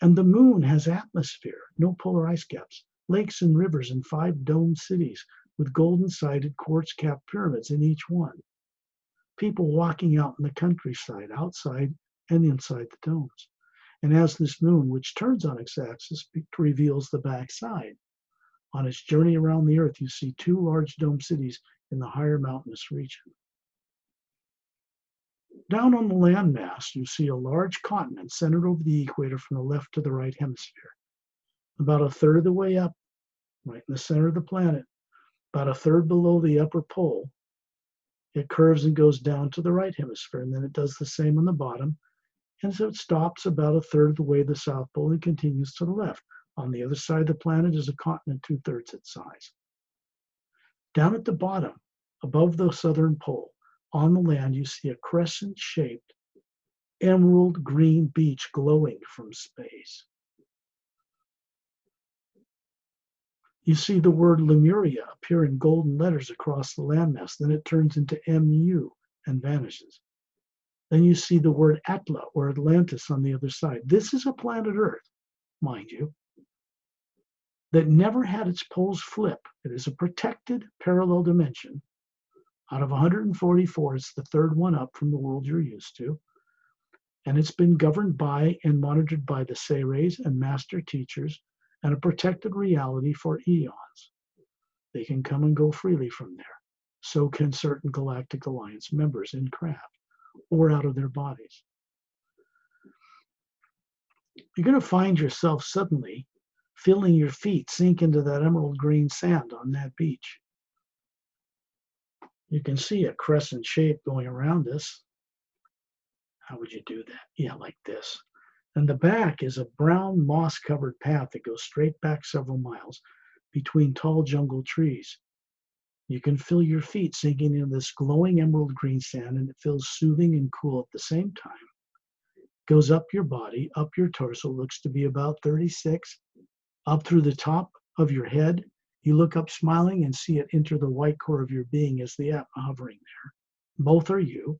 And the moon has atmosphere, no polar ice caps, lakes and rivers, and five domed cities with golden sided quartz capped pyramids in each one. People walking out in the countryside, outside and inside the domes. And as this moon, which turns on its axis, reveals the backside. On its journey around the earth, you see two large dome cities in the higher mountainous region. Down on the landmass, you see a large continent centered over the equator from the left to the right hemisphere. About a third of the way up, right in the center of the planet, about a third below the upper pole, it curves and goes down to the right hemisphere, and then it does the same on the bottom. And so it stops about a third of the way to the South Pole and continues to the left. On the other side of the planet is a continent two thirds its size. Down at the bottom, above the southern pole, on the land, you see a crescent shaped emerald green beach glowing from space. You see the word Lemuria appear in golden letters across the landmass. Then it turns into MU and vanishes. Then you see the word Atla or Atlantis on the other side. This is a planet Earth, mind you, that never had its poles flip. It is a protected parallel dimension out of 144, it's the third one up from the world you're used to. And it's been governed by and monitored by the Seres and master teachers and a protected reality for eons. They can come and go freely from there. So can certain Galactic Alliance members in craft or out of their bodies. You're going to find yourself suddenly feeling your feet sink into that emerald green sand on that beach you can see a crescent shape going around us. How would you do that? Yeah, like this. And the back is a brown moss covered path that goes straight back several miles between tall jungle trees. You can feel your feet sinking into this glowing emerald green sand, and it feels soothing and cool at the same time. Goes up your body, up your torso, looks to be about 36, up through the top of your head. You look up smiling and see it enter the white core of your being as the app hovering there. Both are you.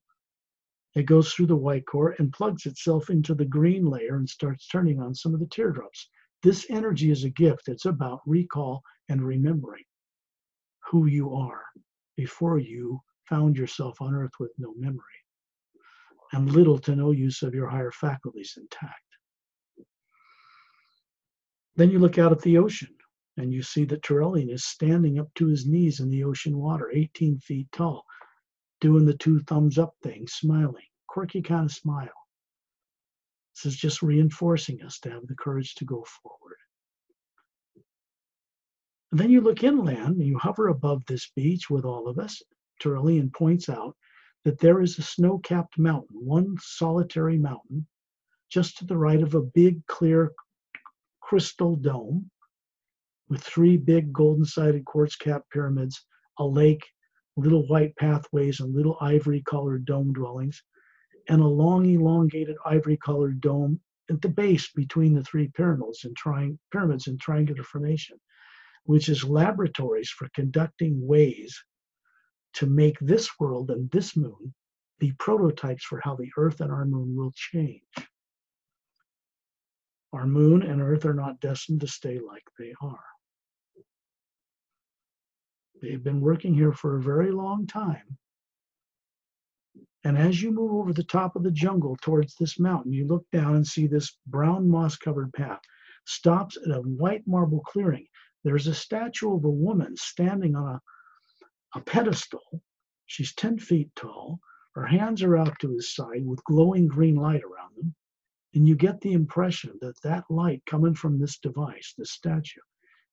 It goes through the white core and plugs itself into the green layer and starts turning on some of the teardrops. This energy is a gift. It's about recall and remembering who you are before you found yourself on earth with no memory and little to no use of your higher faculties intact. Then you look out at the ocean and you see that Turelian is standing up to his knees in the ocean water, 18 feet tall, doing the two thumbs up thing, smiling, quirky kind of smile. This is just reinforcing us to have the courage to go forward. And then you look inland and you hover above this beach with all of us. Turelian points out that there is a snow capped mountain, one solitary mountain, just to the right of a big, clear crystal dome with three big golden sided quartz capped pyramids, a lake, little white pathways, and little ivory colored dome dwellings, and a long, elongated ivory colored dome at the base between the three pyramids in, tri- pyramids in triangular formation, which is laboratories for conducting ways to make this world and this moon be prototypes for how the earth and our moon will change. Our moon and earth are not destined to stay like they are. They've been working here for a very long time. And as you move over the top of the jungle towards this mountain, you look down and see this brown moss covered path. Stops at a white marble clearing. There's a statue of a woman standing on a, a pedestal. She's 10 feet tall. Her hands are out to his side with glowing green light around them. And you get the impression that that light coming from this device, this statue,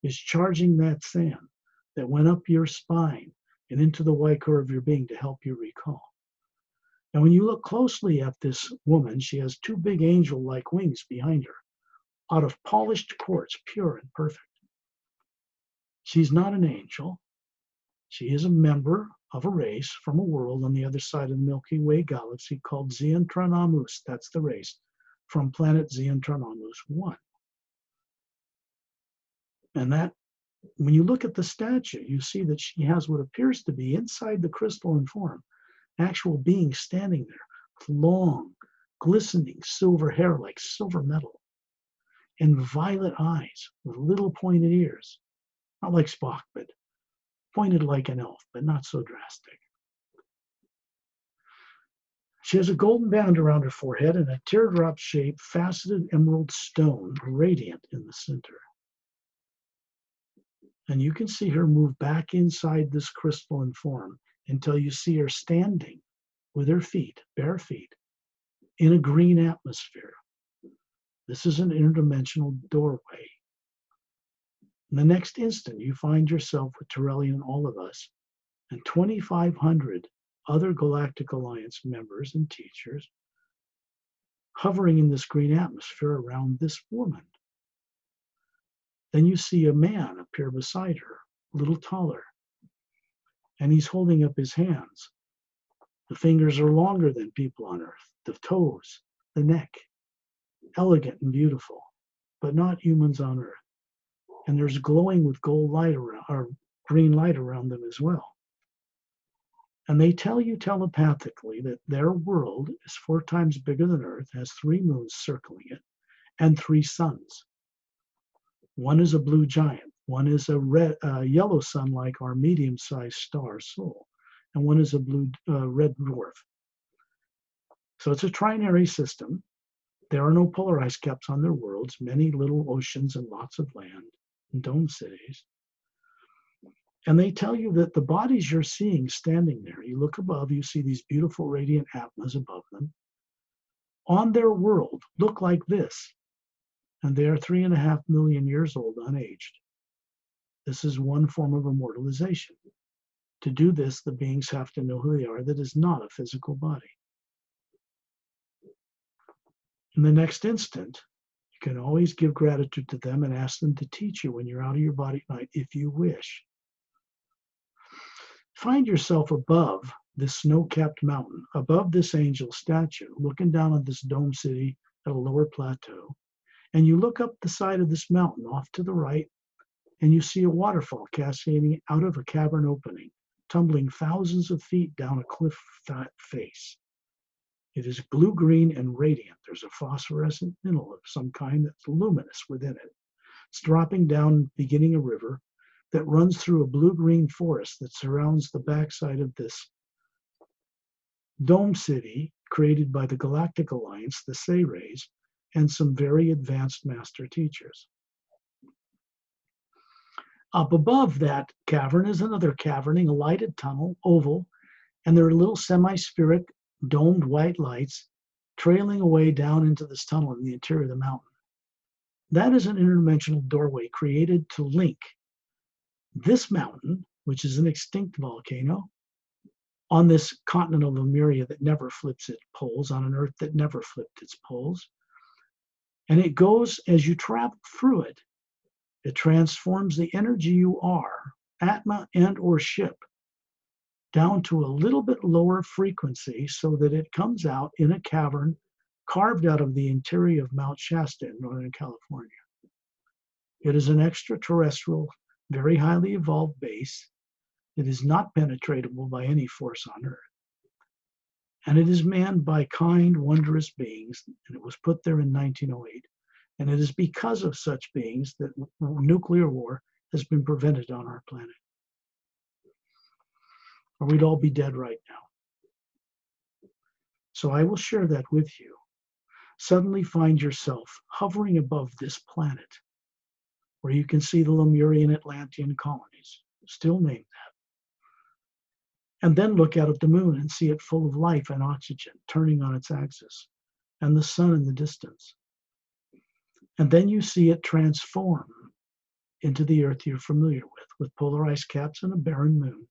is charging that sand that went up your spine and into the white core of your being to help you recall. Now, when you look closely at this woman, she has two big angel like wings behind her, out of polished quartz, pure and perfect. She's not an angel. She is a member of a race from a world on the other side of the Milky Way galaxy called Zientranamus. That's the race from planet Zientranamus 1. And that when you look at the statue, you see that she has what appears to be inside the crystalline form, actual being standing there with long, glistening silver hair like silver metal, and violet eyes with little pointed ears. Not like Spock, but pointed like an elf, but not so drastic. She has a golden band around her forehead and a teardrop shaped faceted emerald stone radiant in the center and you can see her move back inside this crystalline form until you see her standing with her feet, bare feet, in a green atmosphere. This is an interdimensional doorway. In the next instant, you find yourself with Turelian and all of us and 2,500 other Galactic Alliance members and teachers hovering in this green atmosphere around this woman. Then you see a man appear beside her, a little taller, and he's holding up his hands. The fingers are longer than people on earth, the toes, the neck, elegant and beautiful, but not humans on earth. And there's glowing with gold light around, or green light around them as well. And they tell you telepathically that their world is four times bigger than Earth, has three moons circling it, and three suns. One is a blue giant, one is a red, uh, yellow sun like our medium-sized star Sol, and one is a blue uh, red dwarf. So it's a trinary system. There are no polar ice caps on their worlds, many little oceans and lots of land and dome cities. And they tell you that the bodies you're seeing standing there, you look above, you see these beautiful radiant atmas above them, on their world look like this and they are three and a half million years old unaged. This is one form of immortalization. To do this, the beings have to know who they are that is not a physical body. In the next instant, you can always give gratitude to them and ask them to teach you when you're out of your body at night if you wish. Find yourself above this snow capped mountain, above this angel statue, looking down on this dome city at a lower plateau. And you look up the side of this mountain off to the right, and you see a waterfall cascading out of a cavern opening, tumbling thousands of feet down a cliff face. It is blue green and radiant. There's a phosphorescent mineral of some kind that's luminous within it. It's dropping down, beginning a river that runs through a blue green forest that surrounds the backside of this dome city created by the Galactic Alliance, the Seireis, and some very advanced master teachers. Up above that cavern is another caverning, a lighted tunnel, oval, and there are little semi-spirit domed white lights trailing away down into this tunnel in the interior of the mountain. That is an interdimensional doorway created to link this mountain, which is an extinct volcano, on this continent of Lemuria that never flips its poles, on an earth that never flipped its poles. And it goes as you travel through it, it transforms the energy you are, Atma and or ship, down to a little bit lower frequency so that it comes out in a cavern carved out of the interior of Mount Shasta in Northern California. It is an extraterrestrial, very highly evolved base. It is not penetratable by any force on Earth. And it is manned by kind, wondrous beings, and it was put there in 1908. And it is because of such beings that nuclear war has been prevented on our planet or we'd all be dead right now. So I will share that with you. Suddenly find yourself hovering above this planet where you can see the Lemurian Atlantean colonies, still named that. And then look out at the moon and see it full of life and oxygen turning on its axis, and the sun in the distance. And then you see it transform into the Earth you're familiar with, with polar ice caps and a barren moon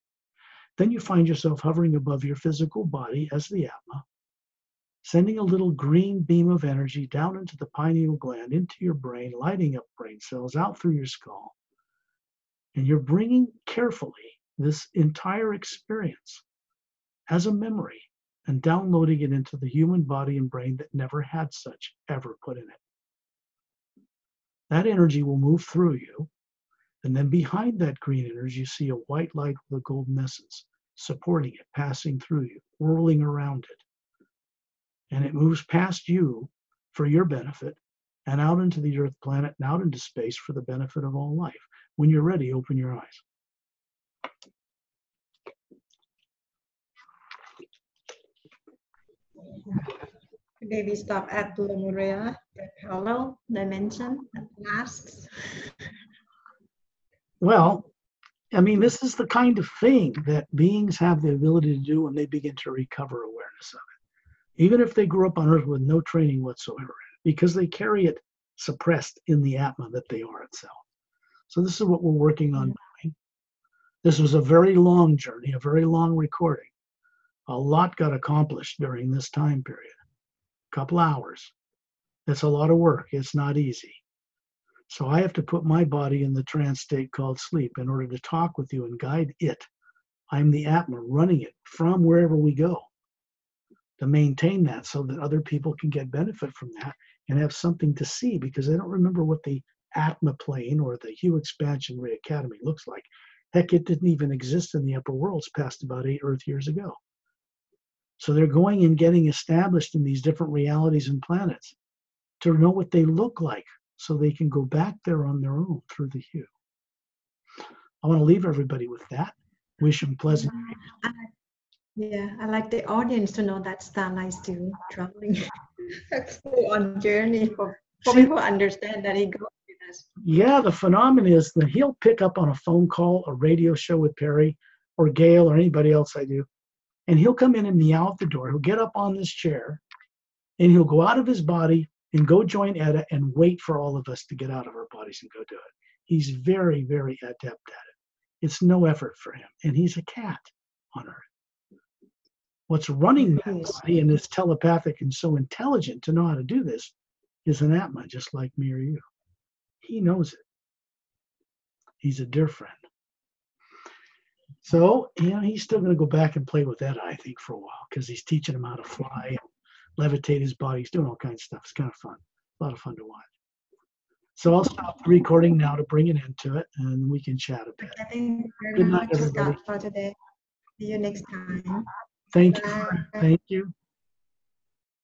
then you find yourself hovering above your physical body as the Atma, sending a little green beam of energy down into the pineal gland, into your brain, lighting up brain cells out through your skull. And you're bringing carefully this entire experience as a memory and downloading it into the human body and brain that never had such ever put in it. That energy will move through you and then behind that green energy, you see a white light with a golden essence supporting it, passing through you, whirling around it. And it moves past you for your benefit and out into the earth planet and out into space for the benefit of all life. When you're ready, open your eyes. Today we stop at Lemuria, the parallel dimension, masks. Well, I mean, this is the kind of thing that beings have the ability to do when they begin to recover awareness of it. Even if they grew up on Earth with no training whatsoever, because they carry it suppressed in the Atma that they are itself. So, this is what we're working on. This was a very long journey, a very long recording. A lot got accomplished during this time period. A couple hours. It's a lot of work. It's not easy. So I have to put my body in the trance state called sleep in order to talk with you and guide it. I'm the Atma running it from wherever we go to maintain that so that other people can get benefit from that and have something to see because they don't remember what the Atma plane or the Hue Expansion Ray Academy looks like. Heck, it didn't even exist in the upper worlds past about eight Earth years ago. So they're going and getting established in these different realities and planets to know what they look like so they can go back there on their own through the hue. I want to leave everybody with that. Wish them pleasant. Mm, yeah, I like the audience to know that Starlight still traveling on journey for, for people to understand that he goes. Yeah, the phenomenon is that he'll pick up on a phone call, a radio show with Perry or Gail or anybody else I do, and he'll come in and meow at the door. He'll get up on this chair and he'll go out of his body and go join ETA and wait for all of us to get out of our bodies and go do it. He's very, very adept at it. It's no effort for him. And he's a cat on Earth. What's running that body and is telepathic and so intelligent to know how to do this is an Atma, just like me or you. He knows it. He's a dear friend. So, you know, he's still going to go back and play with that, I think, for a while because he's teaching him how to fly and levitate his body. He's doing all kinds of stuff. It's kind of fun. A lot of fun to watch. So I'll stop the recording now to bring it into it and we can chat a bit. I think Good very night, much to everybody. for today. See you next time. Thank you. Thank you.